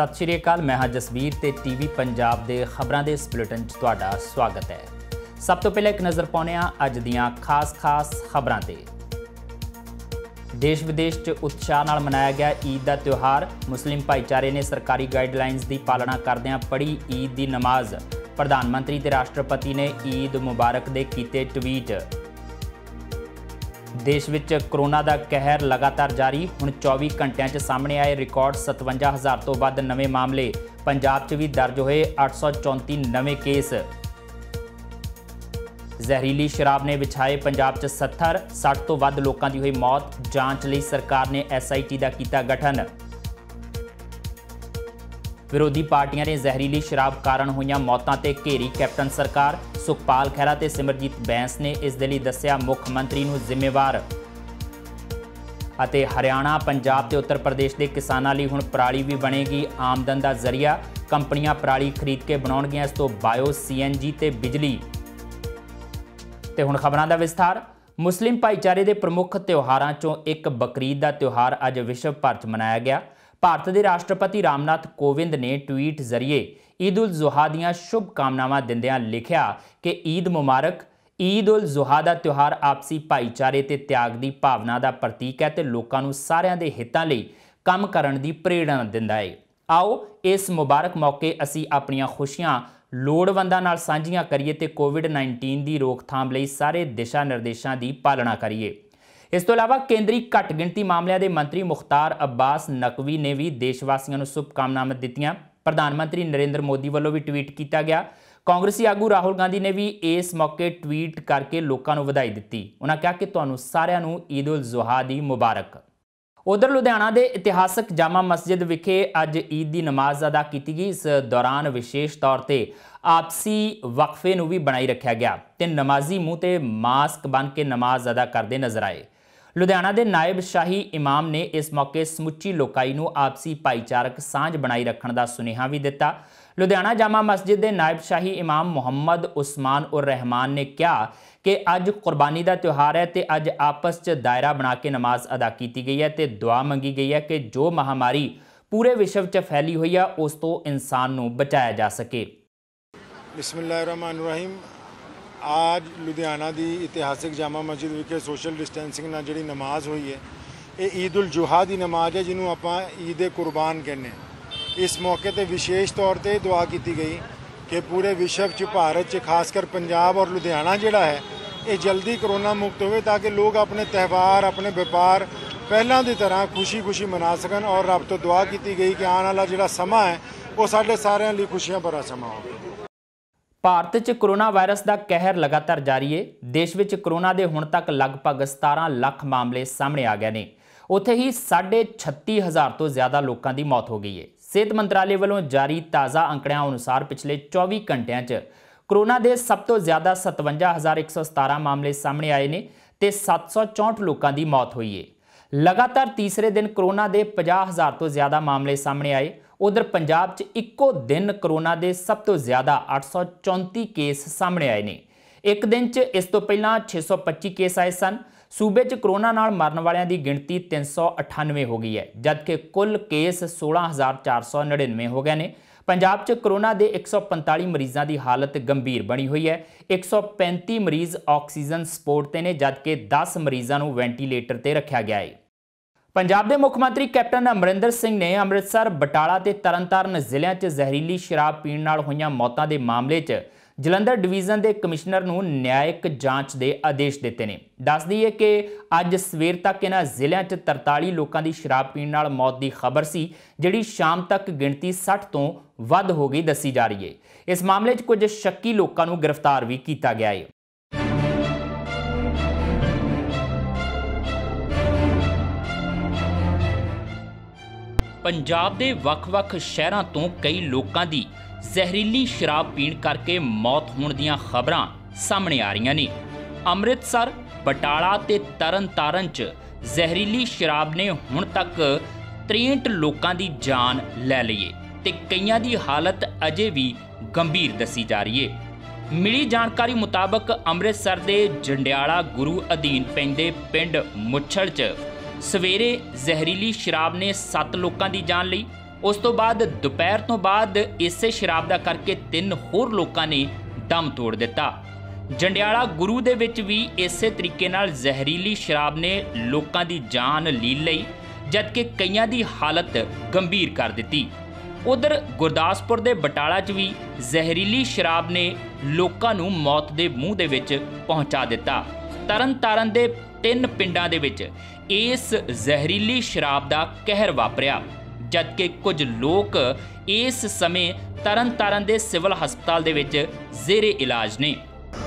ਸਤਿ ਸ਼੍ਰੀ ਅਕਾਲ, ਮੈਂ ਹਾਂ ਜਸਵੀਰ ਤੇ ਟੀਵੀ ਪੰਜਾਬ ਦੇ ਖਬਰਾਂ ਦੇ ਇਸ ਬੁਲੇਟਿਨ 'ਚ ਤੁਹਾਡਾ ਸਵਾਗਤ ਹੈ। ਸਭ ਤੋਂ ਪਹਿਲਾਂ ਇੱਕ ਨਜ਼ਰ ਪਾਉਂਦੇ ਹਾਂ ਅੱਜ ਦੀਆਂ ਖਾਸ-ਖਾਸ ਖਬਰਾਂ ਤੇ। ਦੇਸ਼ ਵਿਦੇਸ਼ 'ਚ ਉਤਸ਼ਾਹ ਨਾਲ ਮਨਾਇਆ ਗਿਆ ਈਦ ਦਾ ਤਿਉਹਾਰ। ਮੁਸਲਿਮ ਭਾਈਚਾਰੇ ਨੇ ਸਰਕਾਰੀ ਗਾਈਡਲਾਈਨਸ ਦੀ ਪਾਲਣਾ ਕਰਦਿਆਂ ਪੜ੍ਹੀ ਈਦ ਦੀ ਨਮਾਜ਼। ਪ੍ਰਧਾਨ ਮੰਤਰੀ ਤੇ ਰਾਸ਼ਟਰਪਤੀ ਨੇ ਈਦ ਮੁਬਾਰਕ ਦੇ ਕੀਤੇ ਟਵੀਟ। ਦੇਸ਼ ਵਿੱਚ ਕਰੋਨਾ ਦਾ ਕਹਿਰ ਲਗਾਤਾਰ ਜਾਰੀ। ਹੁਣ 24 ਘੰਟਿਆਂ 'ਚ ਸਾਹਮਣੇ ਆਏ ਰਿਕਾਰਡ 57000 ਤੋਂ ਵੱਧ ਨਵੇਂ ਮਾਮਲੇ। ਪੰਜਾਬ 'ਚ ਵੀ ਦਰਜ ਹੋਏ 834 ਨਵੇਂ ਕੇਸ। ਜ਼ਹਿਰੀਲੀ ਸ਼ਰਾਬ ਨੇ ਵਿਛਾਏ ਪੰਜਾਬ 'ਚ 70 60 ਤੋਂ ਵੱਧ ਲੋਕਾਂ ਦੀ ਹੋਈ ਮੌਤ। ਜਾਂਚ ਲਈ ਸਰਕਾਰ ਨੇ ਐਸਆਈਟੀ ਦਾ ਕੀਤਾ ਗਠਨ। ਵਿਰੋਧੀ ਪਾਰਟੀਆਂ ਨੇ ਜ਼ਹਿਰੀਲੀ ਸ਼ਰਾਬ ਕਾਰਨ ਹੋਈਆਂ ਮੌਤਾਂ ਤੇ ਘੇਰੀ ਕੈਪਟਨ ਸਰਕਾਰ, ਸੁਖਪਾਲ ਖਹਿਰਾ ਤੇ ਸਿਮਰਜੀਤ ਬੈਂਸ ਨੇ ਇਸ ਦੇ ਲਈ ਦੱਸਿਆ ਮੁੱਖ ਮੰਤਰੀ ਨੂੰ ਜ਼ਿੰਮੇਵਾਰ। ਅਤੇ ਹਰਿਆਣਾ, ਪੰਜਾਬ ਤੇ ਉੱਤਰ ਪ੍ਰਦੇਸ਼ ਦੇ ਕਿਸਾਨਾਂ ਲਈ ਹੁਣ ਪਰਾਲੀ ਵੀ ਬਣੇਗੀ। ਆਮਦਨ ਦਾ ਜ਼ਰੀਆ ਕੰਪਨੀਆਂ ਪਰਾਲੀ ਖਰੀਦ ਕੇ ਬਣਾਉਣਗੀਆਂ, ਇਸ ਤੋਂ ਬਾਇਓ ਸੀਐਨਜੀ ਤੇ ਬਿਜਲੀ। ਤੇ ਹੁਣ ਖਬਰਾਂ ਦਾ ਵਿਸਥਾਰ। ਮੁਸਲਿਮ ਭਾਈਚਾਰੇ ਦੇ ਪ੍ਰਮੁੱਖ ਤਿਉਹਾਰਾਂ ਚੋਂ ਇੱਕ ਬਕਰੀਦ ਦਾ ਤਿਉਹਾਰ ਅੱਜ ਵਿਸ਼ਵ ਭਰ 'ਚ ਮਨਾਇਆ ਗਿਆ। ਭਾਰਤ ਦੇ ਰਾਸ਼ਟਰਪਤੀ ਰਾਮਨਾਥ ਕੋਵਿੰਦ ਨੇ ਟਵੀਟ ਜ਼ਰੀਏ ਈਦ ਉਲ ਜ਼ੁਹਾ ਦੀਆਂ ਸ਼ੁਭ ਕਾਮਨਾਵਾਂ ਦਿੰਦਿਆਂ ਲਿਖਿਆ ਕਿ ਈਦ ਮੁਬਾਰਕ, ਈਦ ਉਲ ਜ਼ੁਹਾ ਦਾ ਤਿਉਹਾਰ ਆਪਸੀ ਭਾਈਚਾਰੇ ਤੇ ਤਿਆਗ ਦੀ ਭਾਵਨਾ ਦਾ ਪ੍ਰਤੀਕ ਹੈ ਤੇ ਲੋਕਾਂ ਨੂੰ ਸਾਰਿਆਂ ਦੇ ਹਿੱਤਾਂ ਲਈ ਕੰਮ ਕਰਨ ਦੀ ਪ੍ਰੇਰਣਾ ਦਿੰਦਾ ਹੈ। ਆਓ ਇਸ ਮੁਬਾਰਕ ਮੌਕੇ ਅਸੀਂ ਆਪਣੀਆਂ ਖੁਸ਼ੀਆਂ ਲੋੜਵੰਦਾਂ ਨਾਲ ਸਾਂਝੀਆਂ ਕਰੀਏ ਤੇ ਕੋਵਿਡ-19 ਦੀ ਰੋਕਥਾਮ ਲਈ ਸਾਰੇ ਦਿਸ਼ਾ ਨਿਰਦੇਸ਼ਾਂ ਦੀ ਪਾਲਣਾ ਕਰੀਏ। ਇਸ ਤੋਂ ਇਲਾਵਾ ਕੇਂਦਰੀ ਘੱਟ ਗਿਣਤੀ ਮਾਮਲਿਆਂ ਦੇ ਮੰਤਰੀ ਮੁਖਤਾਰ ਅબ્ਬਾਸ ਨਕਵੀ ਨੇ ਵੀ ਦੇਸ਼ ਵਾਸੀਆਂ ਨੂੰ ਸ਼ੁਭਕਾਮਨਾਵਾਂ ਦਿੱਤੀਆਂ। ਪ੍ਰਧਾਨ ਮੰਤਰੀ ਨਰਿੰਦਰ ਮੋਦੀ ਵੱਲੋਂ ਵੀ ਟਵੀਟ ਕੀਤਾ ਗਿਆ। ਕਾਂਗਰਸੀ ਆਗੂ ਰਾਹੁਲ ਗਾਂਧੀ ਨੇ ਵੀ ਇਸ ਮੌਕੇ ਟਵੀਟ ਕਰਕੇ ਲੋਕਾਂ ਨੂੰ ਵਧਾਈ ਦਿੱਤੀ। ਉਹਨਾਂ ਕਿਹਾ ਕਿ ਤੁਹਾਨੂੰ ਸਾਰਿਆਂ ਨੂੰ ਈਦ ਉਲ ਜ਼ੁਹਾ ਦੀ ਮੁਬਾਰਕ। ਉਧਰ ਲੁਧਿਆਣਾ ਦੇ ਇਤਿਹਾਸਕ ਜਾਮਾ ਮਸਜਿਦ ਵਿਖੇ ਅੱਜ ਈਦ ਦੀ ਨਮਾਜ਼ ਅਦਾ ਕੀਤੀ ਗਈ। ਇਸ ਦੌਰਾਨ ਵਿਸ਼ੇਸ਼ ਤੌਰ ਤੇ ਆਪਸੀ ਵਕਫੇ ਨੂੰ ਵੀ ਬਣਾਈ ਰੱਖਿਆ ਗਿਆ। ਤੇ ਨਮਾਜ਼ੀ ਮੂੰਹ ਤੇ ਮਾਸਕ ਬੰਨ ਕੇ ਨਮਾਜ਼ ਅਦਾ ਕਰਦੇ ਨਜ਼ਰ ਆਏ। ਲੁਧਿਆਣਾ ਦੇ ਨਾਇਬ ਸ਼ਾਹੀ ਇਮਾਮ ਨੇ ਇਸ ਮੌਕੇ ਸਮੁੱਚੀ ਲੋਕਾਈ ਨੂੰ ਆਪਸੀ ਭਾਈਚਾਰਕ ਸਾਂਝ ਬਣਾਈ ਰੱਖਣ ਦਾ ਸੁਨੇਹਾ ਵੀ ਦਿੱਤਾ। ਲੁਧਿਆਣਾ ਜਾਮਾ ਮਸਜਿਦ ਦੇ ਨਾਇਬ ਸ਼ਾਹੀ ਇਮਾਮ ਮੁਹੰਮਦ ਉਸਮਾਨ ਉਰ ਰਹਿਮਾਨ ਨੇ ਕਿਹਾ ਕਿ ਅੱਜ ਕੁਰਬਾਨੀ ਦਾ ਤਿਉਹਾਰ ਹੈ ਤੇ ਅੱਜ ਆਪਸ 'ਚ ਦਾਇਰਾ ਬਣਾ ਕੇ ਨਮਾਜ਼ ਅਦਾ ਕੀਤੀ ਗਈ ਹੈ ਤੇ ਦੁਆ ਮੰਗੀ ਗਈ ਹੈ ਕਿ ਜੋ ਮਹਾਮਾਰੀ ਪੂਰੇ ਵਿਸ਼ਵ 'ਚ ਫੈਲੀ ਹੋਈ ਹੈ ਉਸ ਤੋਂ ਇਨਸਾਨ ਨੂੰ ਬਚਾਇਆ ਜਾ ਸਕੇ। ਬਿਸਮਿਲ੍ਲਾਹਿਰਰਹਿਮਾਨਿਰਰਹੀਮ ਆਜ ਲੁਧਿਆਣਾ ਦੀ ਇਤਿਹਾਸਿਕ ਜਾਮਾ ਮਸਜਿਦ ਵਿਖੇ ਸੋਸ਼ਲ ਡਿਸਟੈਂਸਿੰਗ ਨਾਲ ਜਿਹੜੀ ਨਮਾਜ਼ ਹੋਈ ਹੈ ਇਹ ਈਦ ਉਲ ਜੁਹਾ ਦੀ ਨਮਾਜ਼ ਹੈ ਜਿਹਨੂੰ ਆਪਾਂ ਈਦ ਕੁਰਬਾਨ ਕਹਿੰਦੇ ਇਸ ਮੌਕੇ ਤੇ ਵਿਸ਼ੇਸ਼ ਤੌਰ ਤੇ ਦੁਆ ਕੀਤੀ ਗਈ ਕਿ ਪੂਰੇ ਵਿਸ਼ਵ 'ਚ ਭਾਰਤ 'ਚ ਖਾਸ ਕਰ ਪੰਜਾਬ ਔਰ ਲੁਧਿਆਣਾ ਜਿਹੜਾ ਹੈ ਇਹ ਜਲਦੀ ਕਰੋਨਾ ਮੁਕਤ ਹੋਵੇ ਤਾਂ ਕਿ ਲੋਕ ਆਪਣੇ ਤਿਉਹਾਰ ਆਪਣੇ ਵਪਾਰ ਪਹਿਲਾਂ ਦੀ ਤਰ੍ਹਾਂ ਖੁਸ਼ੀ-ਖੁਸ਼ੀ ਮਨਾ ਸਕਣ ਔਰ ਰੱਬ ਤੋਂ ਦੁਆ ਕੀਤੀ ਗਈ ਕਿ ਆਉਣ ਵਾਲਾ ਜਿਹੜਾ ਸਮਾਂ ਹੈ ਉਹ ਸਾਡੇ ਸਾਰਿਆਂ ਲਈ ਖੁਸ਼ੀਆਂ ਭਰਾ ਸਮਾਂ ਹੋਵੇ ਭਾਰਤ 'ਚ ਕਰੋਨਾ ਵਾਇਰਸ ਦਾ ਕਹਿਰ ਲਗਾਤਾਰ ਜਾਰੀ ਹੈ ਦੇਸ਼ ਵਿੱਚ ਕਰੋਨਾ ਦੇ ਹੁਣ ਤੱਕ ਲਗਭਗ 17 ਲੱਖ ਮਾਮਲੇ ਸਾਹਮਣੇ ਆ ਗਏ ਨੇ। ਉੱਥੇ ਹੀ 36000 ਤੋਂ ਜ਼ਿਆਦਾ ਲੋਕਾਂ ਦੀ ਮੌਤ ਹੋ ਗਈ ਹੈ ਸਿਹਤ ਮੰਤਰਾਲੇ ਵੱਲੋਂ ਜਾਰੀ ਤਾਜ਼ਾ ਅੰਕੜਿਆਂ ਅਨੁਸਾਰ ਪਿਛਲੇ 24 ਘੰਟਿਆਂ 'ਚ ਕਰੋਨਾ ਦੇ ਸਭ ਤੋਂ ਜ਼ਿਆਦਾ 57117 ਮਾਮਲੇ ਸਾਹਮਣੇ ਆਏ ਨੇ ਤੇ 764 ਲੋਕਾਂ ਦੀ ਮੌਤ ਹੋਈ ਹੈ ਲਗਾਤਾਰ ਤੀਸਰੇ ਦਿਨ ਕਰੋਨਾ ਦੇ 50000 ਤੋਂ ਜ਼ਿਆਦਾ ਮਾਮਲੇ ਸਾਹਮਣੇ ਆਏ। ਉਧਰ ਪੰਜਾਬ 'ਚ ਇੱਕੋ ਦਿਨ ਕਰੋਨਾ ਦੇ ਸਭ ਤੋਂ ਜ਼ਿਆਦਾ 834 ਕੇਸ ਸਾਹਮਣੇ ਆਏ ਨੇ। ਇੱਕ ਦਿਨ 'ਚ ਇਸ ਤੋਂ ਪਹਿਲਾਂ 625 ਕੇਸ ਆਏ ਸਨ। ਸੂਬੇ 'ਚ ਕਰੋਨਾ ਨਾਲ ਮਰਨ ਵਾਲਿਆਂ ਦੀ ਗਿਣਤੀ 398 ਹੋ ਗਈ ਹੈ, ਜਦਕਿ ਕੁੱਲ ਕੇਸ 16499 ਹੋ ਗਏ ਨੇ। ਪੰਜਾਬ 'ਚ ਕਰੋਨਾ ਦੇ 145 ਮਰੀਜ਼ਾਂ ਦੀ ਹਾਲਤ ਗੰਭੀਰ ਬਣੀ ਹੋਈ ਹੈ। 135 ਮਰੀਜ਼ ਆਕਸੀਜਨ ਸਪੋਰਟ ਤੇ ਨੇ, ਜਦਕਿ 10 ਮਰੀਜ਼ਾਂ ਨੂੰ ਵੈਂਟੀਲੇਟਰ ਤੇ ਰੱਖਿਆ ਗਿਆ ਹੈ। ਪੰਜਾਬ ਦੇ ਮੁੱਖ ਮੰਤਰੀ ਕੈਪਟਨ ਅਮਰਿੰਦਰ ਸਿੰਘ ਨੇ ਅੰਮ੍ਰਿਤਸਰ, ਬਟਾਲਾ ਤੇ ਤਰਨਤਾਰਨ ਜ਼ਿਲ੍ਹਿਆਂ 'ਚ ਜ਼ਹਿਰੀਲੀ ਸ਼ਰਾਬ ਪੀਣ ਨਾਲ ਹੋਈਆਂ ਮੌਤਾਂ ਦੇ ਮਾਮਲੇ 'ਚ ਜਲੰਧਰ ਡਿਵੀਜ਼ਨ ਦੇ ਕਮਿਸ਼ਨਰ ਨੂੰ ਨਿਆਇਕ ਜਾਂਚ ਦੇ ਆਦੇਸ਼ ਦਿੱਤੇ ਨੇ। ਦੱਸ ਦਈਏ ਕਿ ਅੱਜ ਸਵੇਰ ਤੱਕ ਇਹਨਾਂ ਜ਼ਿਲ੍ਹਿਆਂ 'ਚ 43 ਲੋਕਾਂ ਦੀ ਸ਼ਰਾਬ ਪੀਣ ਨਾਲ ਮੌਤ ਦੀ ਖਬਰ ਸੀ, ਜਿਹੜੀ ਸ਼ਾਮ ਤੱਕ ਗਿਣਤੀ 60 ਤੋਂ ਵੱਧ ਹੋ ਗਈ ਦੱਸੀ ਜਾ ਰਹੀ ਹੈ। ਇਸ ਮਾਮਲੇ 'ਚ ਕੁਝ ਸ਼ੱਕੀ ਲੋਕਾਂ ਨੂੰ ਗ੍ਰਿਫਤਾਰ ਵੀ ਕੀਤਾ ਗਿਆ ਹੈ। ਪੰਜਾਬ ਦੇ ਵੱਖ-ਵੱਖ ਸ਼ਹਿਰਾਂ ਤੋਂ ਕਈ ਲੋਕਾਂ ਦੀ ਜ਼ਹਿਰੀਲੀ ਸ਼ਰਾਬ ਪੀਣ ਕਰਕੇ ਮੌਤ ਹੋਣ ਦੀਆਂ ਖਬਰਾਂ ਸਾਹਮਣੇ ਆ ਰਹੀਆਂ ਨੇ। ਅੰਮ੍ਰਿਤਸਰ, ਬਟਾਲਾ ਤੇ ਤਰਨਤਾਰਨ 'ਚ ਜ਼ਹਿਰੀਲੀ ਸ਼ਰਾਬ ਨੇ ਹੁਣ ਤੱਕ 63 ਲੋਕਾਂ ਦੀ ਜਾਨ ਲੈ ਲਈ ਏ ਤੇ ਕਈਆਂ ਦੀ ਹਾਲਤ ਅਜੇ ਵੀ ਗੰਭੀਰ ਦੱਸੀ ਜਾ ਰਹੀ ਹੈ ਮਿਲੀ ਜਾਣਕਾਰੀ ਮੁਤਾਬਕ ਅੰਮ੍ਰਿਤਸਰ ਦੇ ਜੰਡਿਆਲਾ ਗੁਰੂ ਅਧੀਨ ਪੈਂਦੇ ਪਿੰਡ ਮੁੱਛੜ 'ਚ ਸਵੇਰੇ ਜ਼ਹਿਰੀਲੀ ਸ਼ਰਾਬ ਨੇ 7 ਲੋਕਾਂ ਦੀ ਜਾਨ ਲਈ, ਉਸ ਤੋਂ ਬਾਅਦ ਦੁਪਹਿਰ ਤੋਂ ਬਾਅਦ ਇਸੇ ਸ਼ਰਾਬ ਦਾ ਕਰਕੇ ਤਿੰਨ ਹੋਰ ਲੋਕਾਂ ਨੇ ਦਮ ਤੋੜ ਦਿੱਤਾ। ਜੰਡਿਆਲਾ ਗੁਰੂ ਦੇ ਵਿੱਚ ਵੀ ਇਸੇ ਤਰੀਕੇ ਨਾਲ ਜ਼ਹਿਰੀਲੀ ਸ਼ਰਾਬ ਨੇ ਲੋਕਾਂ ਦੀ ਜਾਨ ਲੀ ਲਈ, ਜਦਕਿ ਕਈਆਂ ਦੀ ਹਾਲਤ ਗੰਭੀਰ ਕਰ ਦਿੱਤੀ। ਉਧਰ ਗੁਰਦਾਸਪੁਰ ਦੇ ਬਟਾਲਾ 'ਚ ਵੀ ਜ਼ਹਿਰੀਲੀ ਸ਼ਰਾਬ ਨੇ ਲੋਕਾਂ ਨੂੰ ਮੌਤ ਦੇ ਮੂੰਹ ਦੇ ਵਿੱਚ ਪਹੁੰਚਾ ਦਿੱਤਾ। ਤਰਨਤਾਰਨ ਦੇ ਤਿੰਨ ਪਿੰਡਾਂ ਦੇ ਵਿੱਚ ਇਸ ਜ਼ਹਿਰੀਲੀ ਸ਼ਰਾਬ ਦਾ ਕਹਿਰ ਵਾਪਰਿਆ ਜਦਕਿ ਕੁਝ ਲੋਕ ਇਸ ਸਮੇਂ ਤਰਨਤਾਰਨ ਦੇ ਸਿਵਲ ਹਸਪਤਾਲ ਦੇ ਵਿੱਚ ਜ਼ੇਰੇ ਇਲਾਜ ਨੇ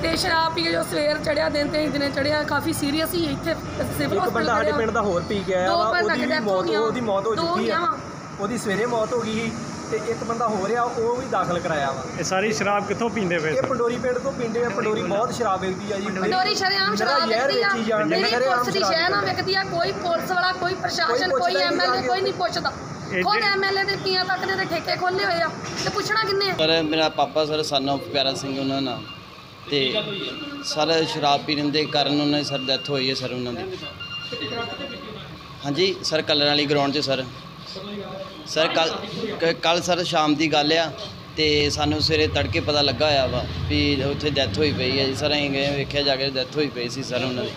ਤੇ ਸ਼ਰਾਬ ਪੀ ਕੇ ਜੋ ਸਵੇਰ ਚੜਿਆ ਦਿਨ ਤੇ ਦਿਨੇ ਚੜਿਆ ਕਾਫੀ ਸੀਰੀਅਸ ਹੀ ਇੱਥੇ ਸਿਵਲ ਇੱਕ ਬੰਦਾ ਸਾਡੇ ਪਿੰਡ ਦਾ ਹੋਰ ਪੀ ਬੰਦਾ ਉਹਦੀ ਮੌਤ ਗਈਆਂ। ਉਹਦੀ ਮੌਤ ਹੋ ਚੁੱਕੀ ਆ। ਉਹਦੀ ਸਵੇਰੇ ਮੌਤ ਹੋ ਗਈ ਸੀ ਤੇ ਇੱਕ ਬੰਦਾ ਹੋ ਰਿਹਾ ਉਹ ਵੀ ਦਾਖਲ ਕਰਾਇਆ ਵਾ। ਇਹ ਸਾਰੀ ਸ਼ਰਾਬ ਕਿੱਥੋਂ ਪੀਂਦੇ ਪਏ ਇਹ ਪੰਡੋਰੀ ਪਿੰਡ ਤੋਂ ਪੀਂਦੇ ਆ ਪੰਡੋਰੀ ਬਹੁਤ ਸ਼ਰਾਬ ਵੇਚਦੀ ਆ ਜੀ। ਪੰਡੋਰੀ ਸ਼ਰੇਆਮ ਸ਼ਰਾਬ ਵੇਚਦੀ ਆ। ਸ਼ਰੇਆਮ ਪੁਲਿਸ ਦੀ ਸ਼ਹਿ ਨਾ ਵਿਕਦੀ ਆ ਕੋਈ ਪੁਲਿਸ ਵਾਲਾ ਕੋਈ ਪ੍ਰਸ਼ਾਸਨ ਕੋਈ ਐਮਐਲਏ ਕੋਈ ਨਹੀਂ ਪੁੱਛਦਾ। ਖੁਦ ਐਮਐਲਏ ਦੇ ਪੀਆਂ ਤੱਕ ਦੇ ਤੇ ਠੇਕੇ ਖੋਲੇ ਹੋਏ ਆ। ਤੇ ਪੁੱਛਣਾ ਕਿੰਨੇ ਆ? ਸਰ ਮੇਰਾ ਪਾਪਾ ਸਰ ਸਨ ਪਿਆਰਾ ਸਿੰਘ ਉਹਨਾਂ ਦਾ ਨਾਮ। ਤੇ ਸਰ ਸ਼ਰਾਬ ਪੀਣ ਦੇ ਕਾਰਨ ਉਹਨਾਂ ਦੀ ਸਰ ਡੈਥ ਹੋਈ ਹੈ ਸਰ ਉਹਨਾਂ ਦੀ। ਹਾਂਜੀ ਸਰ ਕਲਰ ਵਾਲੀ ਗਰਾਊਂਡ 'ਚ ਸਰ। ਸਰ ਕੱਲ ਕੱਲ ਸਰ ਸ਼ਾਮ ਦੀ ਗੱਲ ਆ ਤੇ ਸਾਨੂੰ ਸਵੇਰੇ ਤੜਕੇ ਪਤਾ ਲੱਗਾ ਹੋਇਆ ਵਾ ਵੀ ਉੱਥੇ ਡੈਥ ਹੋਈ ਪਈ ਹੈ ਜੀ। ਸਰ ਅਸੀਂ ਗਏ ਵੇਖਿਆ ਜਾ ਕੇ ਡੈਥ ਹੋਈ ਪਈ ਸੀ ਸਰ ਉਹਨਾਂ ਦੀ।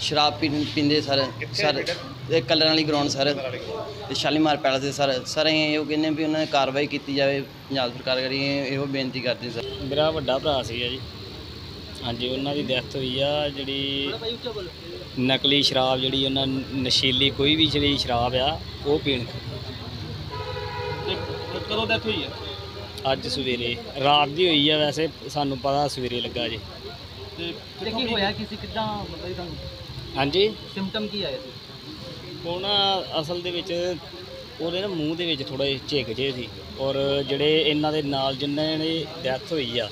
ਸ਼ਰਾਬ ਪੀਣ ਪੀਂਦੇ ਸਰ ਸਰ ਇਹ ਕਲਰ ਵਾਲੀ ਗਰਾਊਂਡ ਸਰ। ਤੇ ਸ਼ਾਲੀਮਾਰ ਪੈਲਸ ਦੇ ਸਰ ਸਰ ਅਸੀਂ ਇਹੋ ਕਹਿੰਦੇ ਵੀ ਉਹਨਾਂ ਨੇ ਕਾਰਵਾਈ ਕੀਤੀ ਜਾਵੇ ਪੰਜਾਬ ਸਰਕਾਰ ਕਰੀ ਇਹੋ ਬੇਨਤੀ ਕਰਦੇ ਸਰ। ਮੇਰਾ ਵੱਡਾ ਭਰਾ ਸੀਗਾ ਜੀ। ਹਾਂਜੀ ਉਹਨਾਂ ਦੀ ਡੈਥ ਹੋਈ ਆ ਜਿਹੜੀ ਨਕਲੀ ਸ਼ਰਾਬ ਜਿਹੜੀ ਉਹਨਾਂ ਨਸ਼ੀਲੀ ਕੋਈ ਵੀ ਜਿਹੜੀ ਸ਼ਰਾਬ ਆ ਉਹ ਪੀਣ ਕਦੋਂ ਡੈਥ ਹੋਈ ਹੈ ਅੱਜ ਸਵੇਰੇ ਰਾਤ ਦੀ ਹੋਈ ਆ ਵੈਸੇ ਸਾਨੂੰ ਪਤਾ ਸਵੇਰੇ ਲੱਗਾ ਜੀ। ਤੇ ਤੇ ਕੀ ਹੋਇਆ ਕਿਸੇ ਕਿਦਾਂ ਮਤਲਬ ਤੁਹਾਨੂੰ ਹਾਂਜੀ? ਸਿੰਪਟਮ ਕੀ ਆਏ ਸੀ? ਉਹ ਨਾ ਅਸਲ ਦੇ ਵਿੱਚ ਉਹਦੇ ਨਾ ਮੂੰਹ ਦੇ ਵਿੱਚ ਥੋੜੇ ਝਿੱਕ ਜੇ ਸੀ। ਔਰ ਜਿਹੜੇ ਇਹਨਾਂ ਦੇ ਨਾਲ ਜਿਨ੍ਹਾਂ ਨੇ ਡੈਥ ਹੋਈ ਆ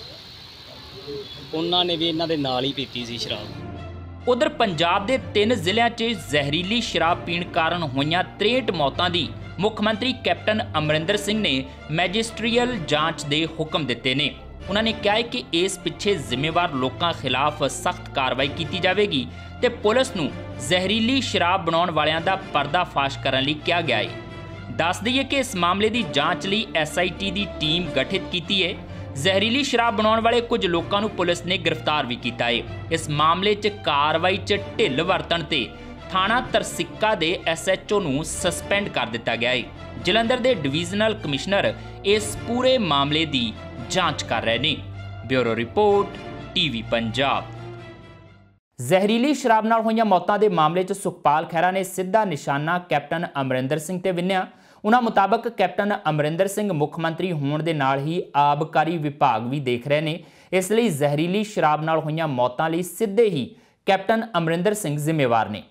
ਉਹਨਾਂ ਨੇ ਵੀ ਇਹਨਾਂ ਦੇ ਨਾਲ ਹੀ ਪੀਤੀ ਸੀ ਸ਼ਰਾਬ। ਉਧਰ ਪੰਜਾਬ ਦੇ ਤਿੰਨ ਜ਼ਿਲ੍ਹਿਆਂ 'ਚ ਜ਼ਹਿਰੀਲੀ ਸ਼ਰਾਬ ਪੀਣ ਕਾਰਨ ਹੋਈਆਂ 63 ਮੌਤਾਂ ਦੀ ਮੁੱਖ ਮੰਤਰੀ ਕੈਪਟਨ ਅਮਰਿੰਦਰ ਸਿੰਘ ਨੇ ਮੈਜਿਸਟਰੀਅਲ ਜਾਂਚ ਦੇ ਹੁਕਮ ਦਿੱਤੇ ਨੇ। ਉਹਨਾਂ ਨੇ ਕਿਹਾ ਹੈ ਕਿ ਇਸ ਪਿੱਛੇ ਜ਼ਿੰਮੇਵਾਰ ਲੋਕਾਂ ਖਿਲਾਫ ਸਖਤ ਕਾਰਵਾਈ ਕੀਤੀ ਜਾਵੇਗੀ ਤੇ ਪੁਲਿਸ ਨੂੰ ਜ਼ਹਿਰੀਲੀ ਸ਼ਰਾਬ ਬਣਾਉਣ ਵਾਲਿਆਂ ਦਾ ਪਰਦਾਫਾਸ਼ ਕਰਨ ਲਈ ਕਿਹਾ ਗਿਆ ਹੈ। ਦੱਸ ਦਈਏ ਕਿ ਇਸ ਮਾਮਲੇ ਦੀ ਜਾਂਚ ਲਈ ਐਸਆਈਟੀ ਦੀ ਟੀਮ ਗਠਿਤ ਕੀਤੀ ਹੈ। ਜ਼ਹਿਰੀਲੀ ਸ਼ਰਾਬ ਬਣਾਉਣ ਵਾਲੇ ਕੁਝ ਲੋਕਾਂ ਨੂੰ ਪੁਲਿਸ ਨੇ ਗ੍ਰਿਫਤਾਰ ਵੀ ਕੀਤਾ ਹੈ ਇਸ ਮਾਮਲੇ 'ਚ ਕਾਰਵਾਈ 'ਚ ਢਿੱਲ ਵਰਤਣ ਤੇ ਥਾਣਾ ਤਰਸਿੱਕਾ ਦੇ ਐਸਐਚਓ ਨੂੰ ਸਸਪੈਂਡ ਕਰ ਦਿੱਤਾ ਗਿਆ ਹੈ ਜਲੰਧਰ ਦੇ ਡਿਵੀਜ਼ਨਲ ਕਮਿਸ਼ਨਰ ਇਸ ਪੂਰੇ ਮਾਮਲੇ ਦੀ ਜਾਂਚ ਕਰ ਰਹੇ ਨੇ। Bureau report, TV Punjab. ਜ਼ਹਿਰੀਲੀ ਸ਼ਰਾਬ ਨਾਲ ਹੋਈਆਂ ਮੌਤਾਂ ਦੇ ਮਾਮਲੇ 'ਚ ਸੁਖਪਾਲ ਖਹਿਰਾ ਨੇ ਸਿੱਧਾ ਨਿਸ਼ਾਨਾ ਕੈਪਟਨ ਅਮਰਿੰਦਰ ਸਿੰਘ ਤੇ ਵਿੰਨਿਆ। ਉਹਨਾਂ ਮੁਤਾਬਕ ਕੈਪਟਨ ਅਮਰਿੰਦਰ ਸਿੰਘ ਮੁੱਖ ਮੰਤਰੀ ਹੋਣ ਦੇ ਨਾਲ ਹੀ ਆਬਕਾਰੀ ਵਿਭਾਗ ਵੀ ਦੇਖ ਰਹੇ ਨੇ। ਇਸ ਲਈ ਜ਼ਹਿਰੀਲੀ ਸ਼ਰਾਬ ਨਾਲ ਹੋਈਆਂ ਮੌਤਾਂ ਲਈ ਸਿੱਧੇ ਹੀ ਕੈਪਟਨ ਅਮਰਿੰਦਰ ਸਿੰਘ ਜ਼ਿੰਮੇਵਾਰ ਨੇ।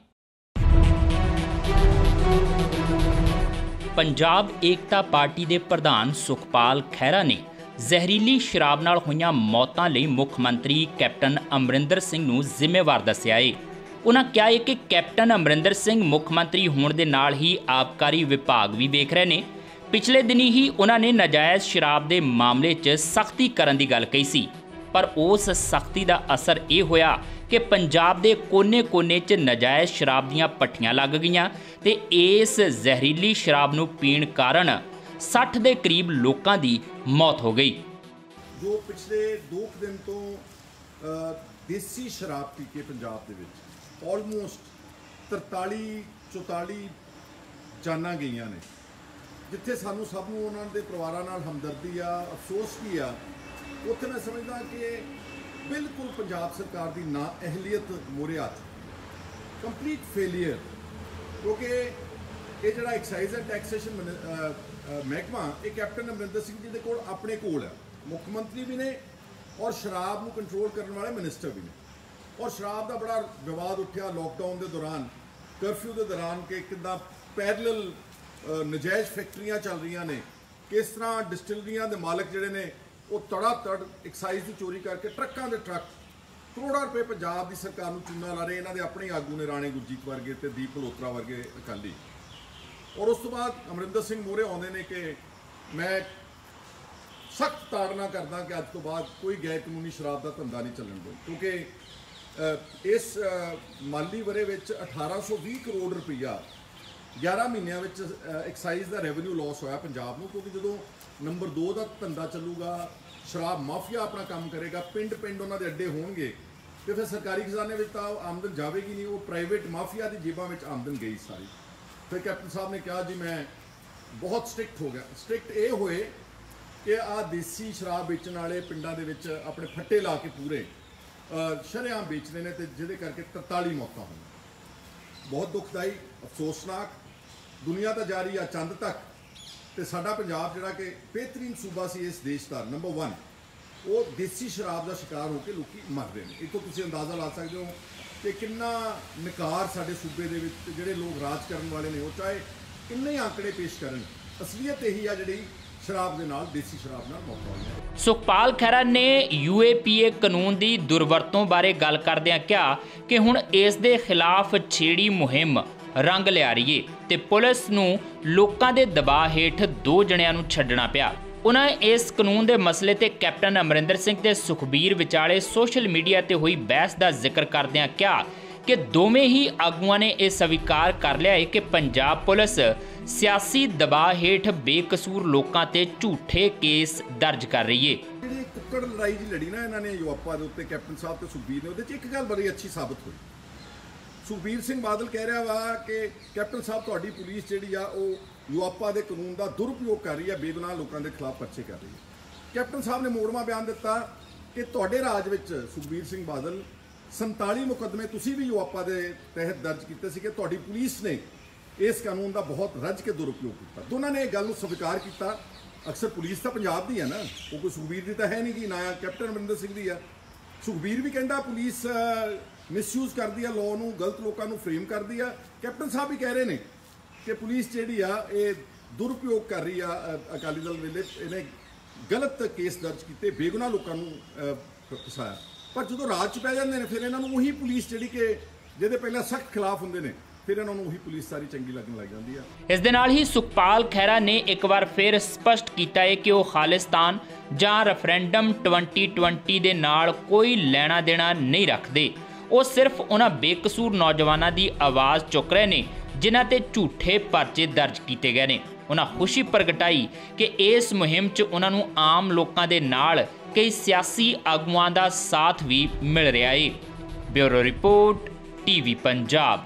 ਪੰਜਾਬ ਏਕਤਾ ਪਾਰਟੀ ਦੇ ਪ੍ਰਧਾਨ ਸੁਖਪਾਲ ਖਹਿਰਾ ਨੇ ਜ਼ਹਿਰੀਲੀ ਸ਼ਰਾਬ ਨਾਲ ਹੋਈਆਂ ਮੌਤਾਂ ਲਈ ਮੁੱਖ ਮੰਤਰੀ ਕੈਪਟਨ ਅਮਰਿੰਦਰ ਸਿੰਘ ਨੂੰ ਜ਼ਿੰਮੇਵਾਰ ਦੱਸਿਆ ਏ। ਉਹਨਾਂ ਕਿਹਾ ਏ ਕਿ ਕੈਪਟਨ ਅਮਰਿੰਦਰ ਸਿੰਘ ਮੁੱਖ ਮੰਤਰੀ ਹੋਣ ਦੇ ਨਾਲ ਹੀ ਆਬਕਾਰੀ ਵਿਭਾਗ ਵੀ ਵੇਖ ਰਹੇ ਨੇ। ਪਿਛਲੇ ਦਿਨੀ ਹੀ ਉਹਨਾਂ ਨੇ ਨਾਜਾਇਜ਼ ਸ਼ਰਾਬ ਦੇ ਮਾਮਲੇ 'ਚ ਸਖਤੀ ਕਰਨ ਦੀ ਗੱਲ ਕਹੀ ਸੀ। ਪਰ ਉਸ ਸਖਤੀ ਦਾ ਅਸਰ ਇਹ ਹੋਇਆ ਕਿ ਪੰਜਾਬ ਦੇ ਕੋਨੇ-ਕੋਨੇ 'ਚ ਨਾਜਾਇਜ਼ ਸ਼ਰਾਬ ਦੀਆਂ ਪੱਠੀਆਂ ਲੱਗ ਗਈਆਂ ਤੇ ਇਸ ਜ਼ਹਿਰੀਲੀ ਸ਼ਰਾਬ ਨੂੰ ਪੀਣ ਕਾਰਨ 60 ਦੇ ਕਰੀਬ ਲੋਕਾਂ ਦੀ ਮੌਤ ਹੋ ਗਈ। ਜੋ ਪਿਛਲੇ 2 ਦਿਨ ਤੋਂ ਦੇਸੀ ਸ਼ਰਾਬ ਪੀ ਕੇ ਪੰਜਾਬ ਦੇ ਵਿੱਚ ਆਲਮੋਸਟ 43 44 ਜਾਨਾਂ ਗਈਆਂ ਨੇ। ਜਿੱਥੇ ਸਾਨੂੰ ਸਭ ਨੂੰ ਉਹਨਾਂ ਦੇ ਪਰਿਵਾਰਾਂ ਨਾਲ ਹਮਦਰਦੀ ਆ, ਅਫਸੋਸ ਵੀ ਆ, ਉੱਥੇ ਮੈਂ ਸਮਝਦਾ ਕਿ ਬਿਲਕੁਲ ਪੰਜਾਬ ਸਰਕਾਰ ਦੀ ਨਾ ਅਹਲੀਅਤ ਮੋਰੇ ਆ ਕੰਪਲੀਟ ਫੇਲਿਅਰ ਕਿਉਂਕਿ ਇਹ ਜਿਹੜਾ ਐਕਸਾਈਜ਼ ਐਂਡ ਟੈਕਸੇਸ਼ਨ ਮਹਿਕਮਾ, ਇਹ ਕੈਪਟਨ ਅਮਰਿੰਦਰ ਸਿੰਘ ਜੀ ਦੇ ਕੋਲ ਆਪਣੇ ਕੋਲ ਹੈ ਮੁੱਖ ਮੰਤਰੀ ਵੀ ਨੇ ਔਰ ਸ਼ਰਾਬ ਨੂੰ ਕੰਟਰੋਲ ਕਰਨ ਵਾਲੇ ਮਿਨਿਸਟਰ ਵੀ ਨੇ। ਔਰ ਸ਼ਰਾਬ ਦਾ ਬੜਾ ਵਿਵਾਦ ਉੱਠਿਆ ਲੋਕਡਾਊਨ ਦੇ ਦੌਰਾਨ। ਕਰਫਿਊ ਦੇ ਦੌਰਾਨ ਕਿ ਕਿੱਦਾਂ ਪੈਰਲਲ ਨਜਾਇਜ਼ ਫੈਕਟਰੀਆਂ ਚੱਲ ਰਹੀਆਂ ਨੇ। ਕਿਸ ਤਰ੍ਹਾਂ ਡਿਸਟਿਲਰੀਆਂ ਦੇ ਮਾਲਕ ਜਿਹੜੇ ਨੇ, ਉਹ ਤੜਾ ਤੜ ਐਕਸਾਈਜ਼ ਦੀ ਚੋਰੀ ਕਰਕੇ ਟਰੱਕਾਂ ਦੇ ਟਰੱਕ ਕਰੋੜਾਂ ਰੁਪਏ ਪੰਜਾਬ ਦੀ ਸਰਕਾਰ ਨੂੰ ਚੂਨਾ ਲਾ ਰਹੇ, ਇਹਨਾਂ ਦੇ ਆਪਣੇ ਆਗੂ ਨੇ ਰਾਣੇ ਗੁਰਜੀਤ ਵਰਗੇ ਤੇ ਦੀਪ ਮਲਹੋਤਰਾ ਵਰਗੇ ਅਕਾਲੀ। ਔਰ ਉਸ ਤੋਂ ਬਾਅਦ ਅਮਰਿੰਦਰ ਸਿੰਘ ਮੋਰੇ ਆਉਂਦੇ ਨੇ ਕਿ ਮੈਂ ਸਖਤ ਤਾੜਨਾ ਕਰਦਾ ਕਿ ਅੱਜ ਤੋਂ ਬਾਅਦ ਕੋਈ ਗੈਰ ਕਾਨੂੰਨੀ ਸ਼ਰਾਬ ਦਾ ਧੰਦਾ ਨਹੀਂ ਚੱਲਣ ਦੋ ਕਿਉਂਕਿ ਇਸ ਮਾਲੀ ਵਰੇ ਵਿੱਚ 1820 ਕਰੋੜ ਰੁਪਈਆ 11 ਮਹੀਨਿਆਂ ਵਿੱਚ ਐਕਸਾਈਜ਼ ਦਾ ਰੈਵਨਿਊ ਲਾਸ ਹੋਇਆ ਪੰਜਾਬ ਨੂੰ, ਕਿਉਂਕਿ ਜਦੋਂ ਨੰਬਰ 2 ਦਾ ਧੰਦਾ ਚੱਲੂਗਾ, ਸ਼ਰਾਬ ਮਾਫੀਆ ਆਪਣਾ ਕੰਮ ਕਰੇਗਾ ਪਿੰਡ ਪਿੰਡ ਉਹਨਾਂ ਦੇ ਅੱਡੇ ਹੋਣਗੇ, ਤੇ ਫਿਰ ਸਰਕਾਰੀ ਖਜ਼ਾਨੇ ਵਿੱਚ ਤਾਂ ਉਹ ਆਮਦਨ ਜਾਵੇਗੀ ਨਹੀਂ, ਉਹ ਪ੍ਰਾਈਵੇਟ ਮਾਫੀਆ ਦੀ ਜੇਬਾਂ ਵਿੱਚ ਆਮਦਨ ਗਈ ਸਾਰੀ। ਫਿਰ ਕੈਪਟਨ ਸਾਹਿਬ ਨੇ ਕਿਹਾ, ਜੀ, ਮੈਂ ਬਹੁਤ ਸਟ੍ਰਿਕਟ ਹੋ ਗਿਆ। ਸਟ੍ਰਿਕਟ ਇਹ ਹੋਏ ਕਿ ਆ ਦੇਸੀ ਸ਼ਰਾਬ ਵੇਚਣ ਵਾਲੇ ਪਿੰਡਾਂ ਦੇ ਵਿੱਚ ਆਪਣੇ ਫੱਟੇ ਲਾ ਕੇ ਪੂਰੇ। ਅ, ਸ਼ਰੇਆਮ ਵੇਚਦੇ ਨੇ ਤੇ ਜਿਹਦੇ ਕਰਕੇ 43 ਮੌਤਾਂ ਹੋਈਆਂ। ਬਹੁਤ ਦੁਖਦਾਈ ਅਫਸੋਸਨਾਕ ਦੁਨੀਆ ਤਾਂ ਜਾਰੀ ਆ ਚੰਦ ਤੱਕ ਤੇ ਸਾਡਾ ਪੰਜਾਬ ਜਿਹੜਾ ਕਿ ਬਿਹਤਰੀਨ ਸੂਬਾ ਸੀ ਇਸ ਦੇਸ਼ ਦਾ ਨੰਬਰ 1 ਉਹ ਦੇਸੀ ਸ਼ਰਾਬ ਦਾ ਸ਼ਿਕਾਰ ਹੋ ਕੇ ਲੋਕੀ ਮਰ ਰਹੇ ਨੇ। ਇਤੋਂ ਤੁਸੀਂ ਅੰਦਾਜ਼ਾ ਲਾ ਸਕਦੇ ਹੋ ਕਿ ਕਿੰਨਾ ਨਕਾਰ ਸਾਡੇ ਸੂਬੇ ਦੇ ਵਿੱਚ ਜਿਹੜੇ ਲੋਕ ਰਾਜ ਕਰਨ ਵਾਲੇ ਨੇ ਉਹ ਚਾਹੇ ਕਿੰਨੇ ਹੀ ਆંકੜੇ ਪੇਸ਼ ਕਰਨ ਅਸਲੀਅਤ ਇਹੀ ਆ ਜਿਹੜੀ ਸ਼ਰਾਬ ਦੇ ਨਾਲ, ਦੇਸੀ ਸ਼ਰਾਬ ਨਾਲ ਮੌਤ ਹੋਈ ਹੈ ਸੁਖਪਾਲ ਖਹਿਰਾ ਨੇ ਯੂਏਪੀਏ ਕਾਨੂੰਨ ਦੀ ਦੁਰਵਰਤੋਂ ਬਾਰੇ ਗੱਲ ਕਰਦਿਆਂ ਕਿਹਾ ਕਿ ਹੁਣ ਇਸ ਦੇ ਖਿਲਾਫ ਛੇੜੀ ਮੁਹਿੰਮ ਰੰਗ ਲਿਆ ਤੇ ਪੁਲਿਸ ਨੂੰ ਲੋਕਾਂ ਦੇ ਦਬਾਅ ਹੇਠ ਦੋ ਜਣਿਆਂ ਨੂੰ ਛੱਡਣਾ ਪਿਆ। ਉਹਨਾਂ ਇਸ ਕਾਨੂੰਨ ਦੇ ਮਸਲੇ ਤੇ ਕੈਪਟਨ ਅਮਰਿੰਦਰ ਸਿੰਘ ਤੇ ਸੁਖਬੀਰ ਵਿਚਾਲੇ ਸੋਸ਼ਲ ਮੀਡੀਆ ਤੇ ਹੋਈ ਬਹਿਸ ਦਾ ਜ਼ਿਕਰ ਕਰਦਿਆਂ ਕਿਹਾ ਕਿ ਦੋਵੇਂ ਹੀ ਆਗੂਆਂ ਨੇ ਇਹ ਸਵੀਕਾਰ ਕਰ ਲਿਆ ਹੈ ਕਿ ਪੰਜਾਬ ਪੁਲਿਸ ਸਿਆਸੀ ਦਬਾਅ ਹੇਠ ਬੇਕਸੂਰ ਲੋਕਾਂ ਤੇ ਝੂਠੇ ਕੇਸ ਦਰਜ ਕਰ ਰਹੀ ਹੈ। ਜਿਹੜੀ ਕੁੱਕੜ ਲੜਾਈ ਜੀ ਲੜੀ ਨਾ ਇਹਨਾਂ ਨੇ ਯੂਆਪਾ ਦੇ ਉੱਤੇ ਕੈਪਟਨ ਸਾਹਿਬ ਤੇ ਸੁਖਬੀਰ ਨੇ, ਉਹਦੇ 'ਚ ਇੱਕ ਗੱਲ ਬੜੀ ਅੱਛੀ ਸਾਬਤ ਹੋਈ। ਸੁਖਬੀਰ ਸਿੰਘ ਬਾਦਲ ਕਹਿ ਰਿਹਾ ਵਾ ਕਿ ਕੈਪਟਨ ਸਾਹਿਬ ਤੁਹਾਡੀ ਪੁਲਿਸ ਜਿਹੜੀ ਆ, ਉਹ ਯੂਆਪਾ ਦੇ ਕਾਨੂੰਨ ਦਾ ਦੁਰਉਪਯੋਗ ਕਰ ਰਹੀ ਆ, ਬੇਗੁਨਾਹ ਲੋਕਾਂ ਦੇ ਖਿਲਾਫ ਪਰਚੇ ਕਰ ਰਹੀ ਹੈ ਕੈਪਟਨ ਸਾਹਿਬ ਨੇ ਮੋੜਵਾ ਬਿਆਨ ਦਿੱਤਾ ਕਿ ਤੁਹਾਡੇ ਰਾਜ ਵਿੱਚ ਸੁਖਬੀਰ ਸਿੰਘ ਬਾਦਲ 47 ਮੁਕੱਦਮੇ, ਤੁਸੀਂ ਵੀ ਯੂਆਪਾ ਦੇ ਤਹਿਤ ਦਰਜ ਕੀਤੇ ਸੀ ਕਿ ਤੁਹਾਡੀ ਪੁਲਿਸ ਨੇ ਇਸ ਕਾਨੂੰਨ ਦਾ ਬਹੁਤ ਰੱਜ ਕੇ ਦੁਰਉਪਯੋਗ ਕੀਤਾ। ਦੋਨਾਂ ਨੇ ਇਹ ਗੱਲ ਨੂੰ ਸਵੀਕਾਰ ਕੀਤਾ। ਅਕਸਰ ਪੁਲਿਸ ਤਾਂ ਪੰਜਾਬ ਦੀ ਹੈ ਨਾ, ਉਹ ਕੋਈ ਸੁਖਬੀਰ ਦੀ ਤਾਂ ਹੈ ਨਹੀਂ ਕਿ ਨਾ ਕੈਪਟਨ ਅਮਰਿੰਦਰ ਸਿੰਘ ਦੀ ਆ ਸੁਖਬੀਰ ਵੀ ਕਹਿੰਦਾ ਪੁਲਿਸ ਮਿਸਯੂਜ਼ ਕਰਦੀ ਆ ਲਾਅ ਨੂੰ, ਗਲਤ ਲੋਕਾਂ ਨੂੰ ਫਰੇਮ ਕਰਦੀ ਆ ਕੈਪਟਨ ਸਾਹਿਬ ਵੀ ਕਹਿ ਰਹੇ ਨੇ ਕਿ ਪੁਲਿਸ ਜਿਹੜੀ ਆ, ਇਹ ਦੁਰਉਪਯੋਗ ਕਰ ਰਹੀ ਆ ਅਕਾਲੀ ਦਲ ਵੇਲੇ। ਇਹਨੇ ਗਲਤ ਕੇਸ ਦਰਜ ਕੀਤੇ, ਬੇਗੁਨਾਹ ਲੋਕਾਂ ਨੂੰ ਫਸਾਇਆ। ਪਰ ਜਦੋਂ ਰਾਜ ਚ ਪੈ ਜਾਂਦੇ ਨੇ, ਫਿਰ ਇਹਨਾਂ ਨੂੰ ਉਹੀ ਪੁਲਿਸ ਜਿਹੜੀ ਕਿ ਜਿਹਦੇ ਪਹਿਲਾਂ ਸਖਤ ਖਿਲਾਫ ਹੁੰਦੇ ਨੇ, ਫਿਰ ਇਹਨਾਂ ਨੂੰ ਉਹੀ ਪੁਲਿਸ ਸਾਰੀ ਚੰਗੀ ਲੱਗਣ ਲੱਗ ਜਾਂਦੀ ਆ। ਇਸ ਦੇ ਨਾਲ ਹੀ ਸੁਖਪਾਲ ਖਹਿਰਾ ਨੇ ਇੱਕ ਵਾਰ ਫਿਰ ਸਪਸ਼ਟ ਕੀਤਾ ਹੈ ਕਿ ਉਹ ਖਾਲਿਸਤਾਨ ਜਾਂ ਰੈਫਰੈਂਡਮ 2020 ਦੇ ਨਾਲ ਕੋਈ ਲੈਣਾ ਦੇਣਾ ਨਹੀਂ ਰੱਖਦੇ। ਉਹ ਸਿਰਫ ਉਹਨਾਂ ਬੇਕਸੂਰ ਨੌਜਵਾਨਾਂ ਦੀ ਆਵਾਜ਼ ਚੁੱਕ ਰਹੇ ਨੇ, ਜਿਨ੍ਹਾਂ ਤੇ ਝੂਠੇ ਪਰਚੇ ਦਰਜ ਕੀਤੇ ਗਏ ਨੇ। ਉਹਨਾਂ ਖੁਸ਼ੀ ਪ੍ਰਗਟਾਈ ਕਿ ਇਸ ਮੁਹਿੰਮ 'ਚ ਉਹਨਾਂ ਨੂੰ ਆਮ ਲੋਕਾਂ ਦੇ ਨਾਲ ਕਈ ਸਿਆਸੀ ਆਗੂਆਂ ਦਾ ਸਾਥ ਵੀ ਮਿਲ ਰਿਹਾ ਏ। Bureau report, TV Punjab.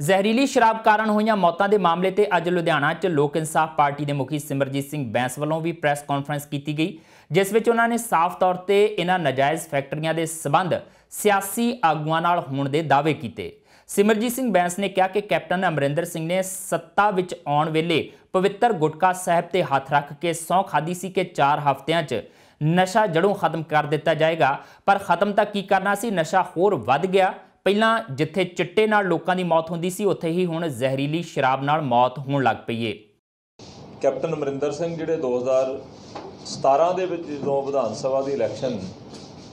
ਜ਼ਹਿਰੀਲੀ ਸ਼ਰਾਬ ਕਾਰਨ ਹੋਈਆਂ ਮੌਤਾਂ ਦੇ ਮਾਮਲੇ ਤੇ ਅੱਜ ਲੁਧਿਆਣਾ 'ਚ ਲੋਕ ਇਨਸਾਫ ਪਾਰਟੀ ਦੇ ਮੁਖੀ ਸਿਮਰਜੀਤ ਸਿੰਘ ਬੈਂਸ ਵੱਲੋਂ ਵੀ ਪ੍ਰੈਸ ਕਾਨਫਰੰਸ ਕੀਤੀ ਗਈ, ਜਿਸ ਵਿੱਚ ਉਹਨਾਂ ਨੇ ਸਾਫ਼ ਤੌਰ ਤੇ ਇਹਨਾਂ ਨਾਜਾਇਜ਼ ਫੈਕਟਰੀਆਂ ਦੇ ਸਬੰਧ ਸਿਆਸੀ ਆਗੂਆਂ ਨਾਲ ਹੋਣ ਦੇ ਦਾਅਵੇ ਕੀਤੇ। ਸਿਮਰਜੀਤ ਸਿੰਘ ਬੈਂਸ ਨੇ ਕਿਹਾ ਕਿ ਕੈਪਟਨ ਅਮਰਿੰਦਰ ਸਿੰਘ ਨੇ ਸੱਤਾ ਵਿੱਚ ਆਉਣ ਵੇਲੇ ਪਵਿੱਤਰ ਗੁਟਕਾ ਸਾਹਿਬ ਤੇ ਹੱਥ ਰੱਖ ਕੇ ਸਹੁੰ ਖਾਦੀ ਸੀ ਕਿ 4 ਹਫ਼ਤਿਆਂ 'ਚ ਨਸ਼ਾ ਜੜੋਂ ਖਤਮ ਕਰ ਦਿੱਤਾ ਜਾਏਗਾ। ਪਰ ਖਤਮ ਤਾਂ ਕੀ ਕਰਨਾ ਸੀ? ਨਸ਼ਾ ਹੋਰ ਵੱਧ ਗਿਆ। ਪਹਿਲਾਂ ਜਿੱਥੇ ਚਿੱਟੇ ਨਾਲ ਲੋਕਾਂ ਦੀ ਮੌਤ ਹੁੰਦੀ ਸੀ, ਉੱਥੇ ਹੀ ਹੁਣ ਜ਼ਹਿਰੀਲੀ ਸ਼ਰਾਬ ਨਾਲ ਮੌਤ ਹੋਣ ਲੱਗ ਪਈ ਏ। ਕੈਪਟਨ ਅਮਰਿੰਦਰ ਸਿੰਘ ਜਿਹੜੇ 2017 ਦੇ ਵਿੱਚ ਜਦੋਂ ਵਿਧਾਨ ਸਭਾ ਦੀ ਇਲੈਕਸ਼ਨ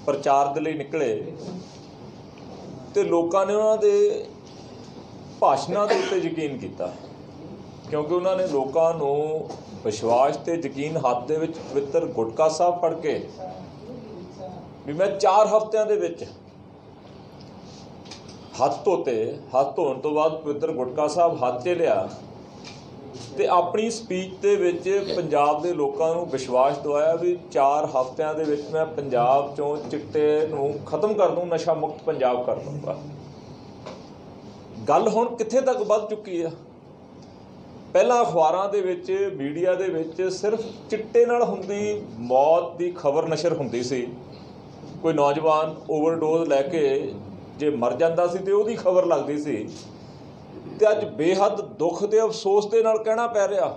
ਪ੍ਰਚਾਰ ਦੇ ਲਈ ਨਿਕਲੇ ਤੇ ਲੋਕਾਂ ਨੇ ਉਹਨਾਂ ਦੇ ਭਾਸ਼ਣਾਂ ਦੇ ਉੱਤੇ ਯਕੀਨ ਕੀਤਾ। ਕਿਉਂਕਿ ਉਹਨਾਂ ਨੇ ਲੋਕਾਂ ਨੂੰ ਵਿਸ਼ਵਾਸ ਤੇ ਯਕੀਨ ਹੱਥ ਦੇ ਵਿੱਚ ਪਵਿੱਤਰ ਗੁਟਕਾ ਸਾਹਿਬ ਫੜ ਕੇ ਵੀ ਮੈਂ 4 ਹਫ਼ਤਿਆਂ ਦੇ ਵਿੱਚ ਹੱਥ ਧੋਤੇ, ਹੱਥ ਧੋਣ ਤੋਂ ਬਾਅਦ ਪਵਿੱਤਰ ਗੁਟਕਾ ਸਾਹਿਬ ਹੱਥ 'ਚ ਲਿਆ ਤੇ ਆਪਣੀ ਸਪੀਚ ਦੇ ਵਿੱਚ ਪੰਜਾਬ ਦੇ ਲੋਕਾਂ ਨੂੰ ਵਿਸ਼ਵਾਸ ਦਿਵਾਇਆ ਵੀ 4 ਹਫ਼ਤਿਆਂ ਦੇ ਵਿੱਚ ਮੈਂ ਪੰਜਾਬ ਚੋਂ ਚਿੱਟੇ ਨੂੰ ਖਤਮ ਕਰ ਦੂੰ, ਨਸ਼ਾ ਮੁਕਤ ਪੰਜਾਬ ਕਰ ਦੂੰਗਾ ਗੱਲ ਹੁਣ ਕਿੱਥੇ ਤੱਕ ਵੱਧ ਚੁੱਕੀ ਆ? ਪਹਿਲਾਂ ਅਖਬਾਰਾਂ ਦੇ ਵਿੱਚ, ਮੀਡੀਆ ਦੇ ਵਿੱਚ ਸਿਰਫ ਚਿੱਟੇ ਨਾਲ ਹੁੰਦੀ ਮੌਤ ਦੀ ਖਬਰ ਨਸ਼ਰ ਹੁੰਦੀ ਸੀ। ਕੋਈ ਨੌਜਵਾਨ ਓਵਰਡੋਜ਼ ਲੈ ਕੇ ਜੇ ਮਰ ਜਾਂਦਾ ਸੀ ਤੇ ਉਹਦੀ ਖਬਰ ਲੱਗਦੀ ਸੀ। ਤੇ ਅੱਜ ਬੇਹੱਦ ਦੁੱਖ ਤੇ ਅਫਸੋਸ ਦੇ ਨਾਲ ਕਹਿਣਾ ਪੈ ਰਿਹਾ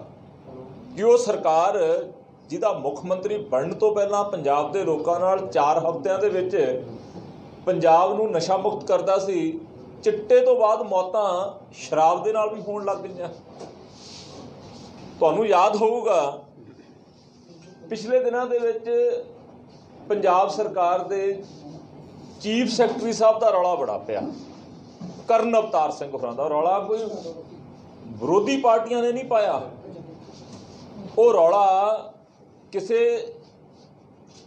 ਕਿ ਉਹ ਸਰਕਾਰ, ਜਿਹਦਾ ਮੁੱਖ ਮੰਤਰੀ ਬਣਨ ਤੋਂ ਪਹਿਲਾਂ ਪੰਜਾਬ ਦੇ ਲੋਕਾਂ ਨਾਲ 4 ਹਫ਼ਤਿਆਂ ਦੇ ਵਿੱਚ ਪੰਜਾਬ ਨੂੰ ਨਸ਼ਾ ਮੁਕਤ ਕਰਦਾ ਸੀ, ਚਿੱਟੇ ਤੋਂ ਬਾਅਦ ਮੌਤਾਂ ਸ਼ਰਾਬ ਦੇ ਨਾਲ ਵੀ ਹੋਣ ਲੱਗ ਗਈਆਂ ਤੁਹਾਨੂੰ ਯਾਦ ਹੋਊਗਾ, ਪਿਛਲੇ ਦਿਨਾਂ ਦੇ ਵਿੱਚ ਪੰਜਾਬ ਸਰਕਾਰ ਦੇ ਚੀਫ ਸੈਕਟਰੀ ਸਾਹਿਬ ਦਾ ਰੌਲਾ ਬੜਾ ਪਿਆ। ਕਰਨ ਅਵਤਾਰ ਸਿੰਘ ਹੋਰਾਂ ਦਾ ਰੌਲਾ, ਕੋਈ ਵਿਰੋਧੀ ਪਾਰਟੀਆਂ ਨੇ ਨਹੀਂ ਪਾਇਆ। ਉਹ ਰੌਲਾ ਕਿਸੇ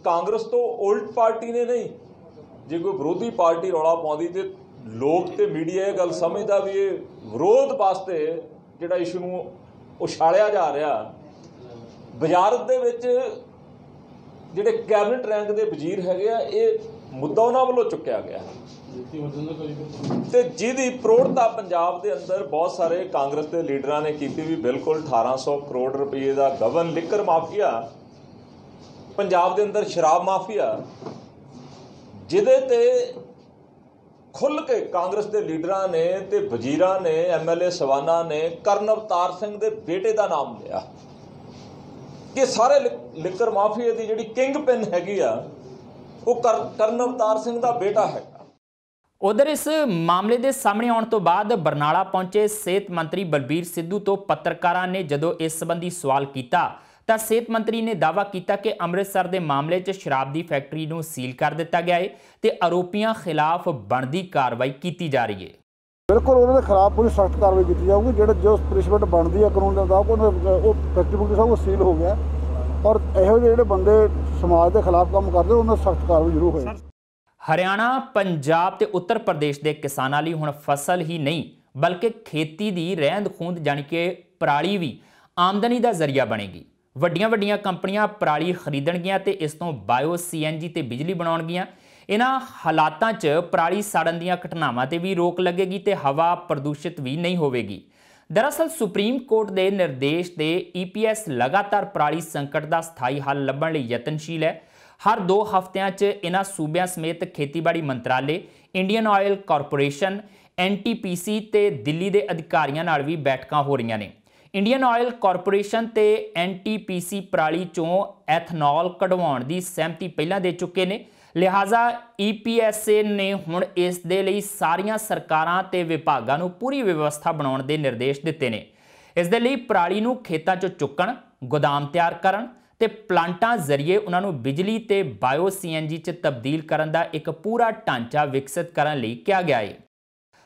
ਕਾਂਗਰਸ ਤੋਂ ਉਲਟ ਪਾਰਟੀ ਨੇ ਨਹੀਂ, ਜੇ ਕੋਈ ਵਿਰੋਧੀ ਪਾਰਟੀ ਰੌਲਾ ਪਾਉਂਦੀ ਤੇ ਲੋਕ ਤੇ ਮੀਡੀਆ ਇਹ ਗੱਲ ਸਮਝਦਾ ਵੀ ਇਹ ਵਿਰੋਧ ਵਾਸਤੇ ਜਿਹੜਾ ਇਸ਼ੂ ਨੂੰ ਉਛਾਲਿਆ ਜਾ ਰਿਹਾ। ਵਜ਼ਾਰਤ ਦੇ ਵਿੱਚ ਜਿਹੜੇ ਕੈਬਨਿਟ ਰੈਂਕ ਦੇ ਵਜ਼ੀਰ ਹੈਗੇ ਆ, ਇਹ ਮੁੱਦਾ ਉਹਨਾਂ ਵੱਲੋਂ ਚੁੱਕਿਆ ਗਿਆ। ਤੇ ਜਿਹਦੀ ਪ੍ਰੋੜਤਾ ਪੰਜਾਬ ਦੇ ਅੰਦਰ ਬਹੁਤ ਸਾਰੇ ਕਾਂਗਰਸ ਦੇ ਲੀਡਰਾਂ ਨੇ ਕੀਤੀ ਵੀ ਬਿਲਕੁਲ 1800 ਕਰੋੜ ਰੁਪਏ ਦਾ ਗਵਨ ਲਿਕਰ ਮਾਫੀਆ, ਪੰਜਾਬ ਦੇ ਅੰਦਰ ਸ਼ਰਾਬ ਮਾਫੀਆ, ਜਿਹਦੇ ਤੇ ਖੁੱਲ ਕੇ ਕਾਂਗਰਸ ਦੇ ਲੀਡਰਾਂ ਨੇ ਤੇ ਵਜ਼ੀਰਾਂ ਨੇ ਐਮਐਲਏ ਸਵਾਨਾ ਨੇ ਕਰਨ ਅਵਤਾਰ ਸਿੰਘ ਦੇ ਬੇਟੇ ਦਾ ਨਾਮ ਲਿਆ। ਕਿ ਸਾਰੇ ਲਿਕਰ ਮਾਫੀਆ ਦੀ ਜਿਹੜੀ ਕਿੰਗ ਪਿਨ ਹੈਗੀ ਆ, ਉਹ ਕਰਨ ਅਵਤਾਰ ਸਿੰਘ ਦਾ ਬੇਟਾ ਹੈਗਾ। ਉਧਰ ਇਸ ਮਾਮਲੇ ਦੇ ਸਾਹਮਣੇ ਆਉਣ ਤੋਂ ਬਾਅਦ ਬਰਨਾਲਾ ਪਹੁੰਚੇ ਸਿਹਤ ਮੰਤਰੀ ਬਲਬੀਰ ਸਿੱਧੂ ਤੋਂ ਪੱਤਰਕਾਰਾਂ ਨੇ ਜਦੋਂ ਇਸ ਸੰਬੰਧੀ ਸਵਾਲ ਕੀਤਾ ਤਾਂ ਸਿਹਤ ਮੰਤਰੀ ਨੇ ਦਾਅਵਾ ਕੀਤਾ ਕਿ ਅੰਮ੍ਰਿਤਸਰ ਦੇ ਮਾਮਲੇ 'ਚ ਸ਼ਰਾਬ ਦੀ ਫੈਕਟਰੀ ਨੂੰ ਸੀਲ ਕਰ ਦਿੱਤਾ ਗਿਆ ਹੈ ਤੇ ਆਰੋਪੀਆਂ ਖਿਲਾਫ ਬਣਦੀ ਕਾਰਵਾਈ ਕੀਤੀ ਜਾ ਰਹੀ ਹੈ ਬਿਲਕੁਲ ਉਹਨਾਂ ਦੇ ਖਿਲਾਫ ਪੂਰੀ ਸਖਤ ਕਾਰਵਾਈ ਕੀਤੀ ਜਾਊਗੀ। ਜਿਹੜਾ ਜੋ ਪਨਿਸ਼ਮੈਂਟ ਬਣਦੀ ਹੈ ਕਾਨੂੰਨ ਦੇ ਮੁਤਾਬਕ ਉਹ ਫੈਕਟਰੀ ਫੁਕਟਰੀ ਸਭ ਸੀਲ ਹੋ ਗਿਆ। ਔਰ ਇਹੋ ਜਿਹੇ ਜਿਹੜੇ ਬੰਦੇ ਸਮਾਜ ਦੇ ਖਿਲਾਫ ਕੰਮ ਕਰਦੇ ਉਹਨਾਂ ਦੀ ਸਖਤ ਕਾਰਵਾਈ ਜ਼ਰੂਰ ਹੋਏਗੀ। ਹਰਿਆਣਾ ਪੰਜਾਬ ਤੇ ਉੱਤਰ ਪ੍ਰਦੇਸ਼ ਦੇ ਕਿਸਾਨਾਂ ਲਈ ਹੁਣ ਫਸਲ ਹੀ ਨਹੀਂ ਬਲਕਿ ਖੇਤੀ ਦੀ ਰਹਿੰਦ ਖੂੰਦ ਜਾਣੀ ਕਿ ਪਰਾਲੀ ਵੀ ਆਮਦਨੀ ਦਾ ਜ਼ਰੀਆ ਬਣੇਗੀ। ਵੱਡੀਆਂ ਵੱਡੀਆਂ ਕੰਪਨੀਆਂ ਪਰਾਲੀ ਖਰੀਦਣਗੀਆਂ ਤੇ ਇਸ ਤੋਂ ਬਾਇਓ ਸੀਐਨਜੀ ਤੇ ਬਿਜਲੀ ਬਣਾਉਣਗੀਆਂ। ਇਹਨਾਂ ਹਾਲਾਤਾਂ 'ਚ ਪਰਾਲੀ ਸਾੜਨ ਦੀਆਂ ਘਟਨਾਵਾਂ ਤੇ ਵੀ ਰੋਕ ਲੱਗੇਗੀ ਤੇ ਹਵਾ ਪ੍ਰਦੂਸ਼ਿਤ ਵੀ ਨਹੀਂ ਹੋਵੇਗੀ। ਦਰਅਸਲ ਸੁਪਰੀਮ ਕੋਰਟ ਦੇ ਨਿਰਦੇਸ਼ ਤੇ ਈਪੀਐਸ ਲਗਾਤਾਰ ਪਰਾਲੀ ਸੰਕਟ ਦਾ ਸਥਾਈ ਹੱਲ ਲੱਭਣ ਲਈ ਯਤਨਸ਼ੀਲ ਹੈ। ਹਰ 2 ਹਫ਼ਤਿਆਂ 'ਚ ਇਹਨਾਂ ਸੂਬਿਆਂ ਸਮੇਤ ਖੇਤੀਬਾੜੀ ਮੰਤਰਾਲੇ, ਇੰਡੀਅਨ ਆਇਲ ਕਾਰਪੋਰੇਸ਼ਨ ਐਨਟੀਪੀਸੀ ਤੇ ਦਿੱਲੀ ਦੇ ਅਧਿਕਾਰੀਆਂ ਨਾਲ ਵੀ ਬੈਠਕਾਂ ਹੋ ਰਹੀਆਂ ਨੇ। ਇੰਡੀਅਨ ਆਇਲ ਕਾਰਪੋਰੇਸ਼ਨ ਤੇ ਐਨਟੀਪੀਸੀ ਪਰਾਲੀ ਚੋਂ ਐਥਨੋਲ ਕਢਵਾਉਣ ਦੀ ਸਹਿਮਤੀ ਪਹਿਲਾਂ ਦੇ ਚੁੱਕੇ ਨੇ। ਲਿਹਾਜ਼ਾ ਈਪੀਐਸਏ ਨੇ ਹੁਣ ਇਸ ਦੇ ਲਈ ਸਾਰੀਆਂ ਸਰਕਾਰਾਂ ਤੇ ਵਿਭਾਗਾਂ ਨੂੰ ਪੂਰੀ ਵਿਵਸਥਾ ਬਣਾਉਣ ਦੇ ਨਿਰਦੇਸ਼ ਦਿੱਤੇ ਨੇ। ਇਸ ਦੇ ਲਈ ਪਰਾਲੀ ਨੂੰ ਖੇਤਾਂ 'ਚੋਂ ਚੁੱਕਣ, ਗੋਦਾਮ ਤਿਆਰ ਕਰਨ ਤੇ ਪਲਾਂਟਾਂ ਜ਼ਰੀਏ ਉਹਨਾਂ ਨੂੰ ਬਿਜਲੀ ਤੇ ਬਾਇਓ ਸੀਐਨਜੀ 'ਚ ਤਬਦੀਲ ਕਰਨ ਦਾ ਇੱਕ ਪੂਰਾ ਢਾਂਚਾ ਵਿਕਸਿਤ ਕਰਨ ਲਈ ਕਿਹਾ ਗਿਆ ਹੈ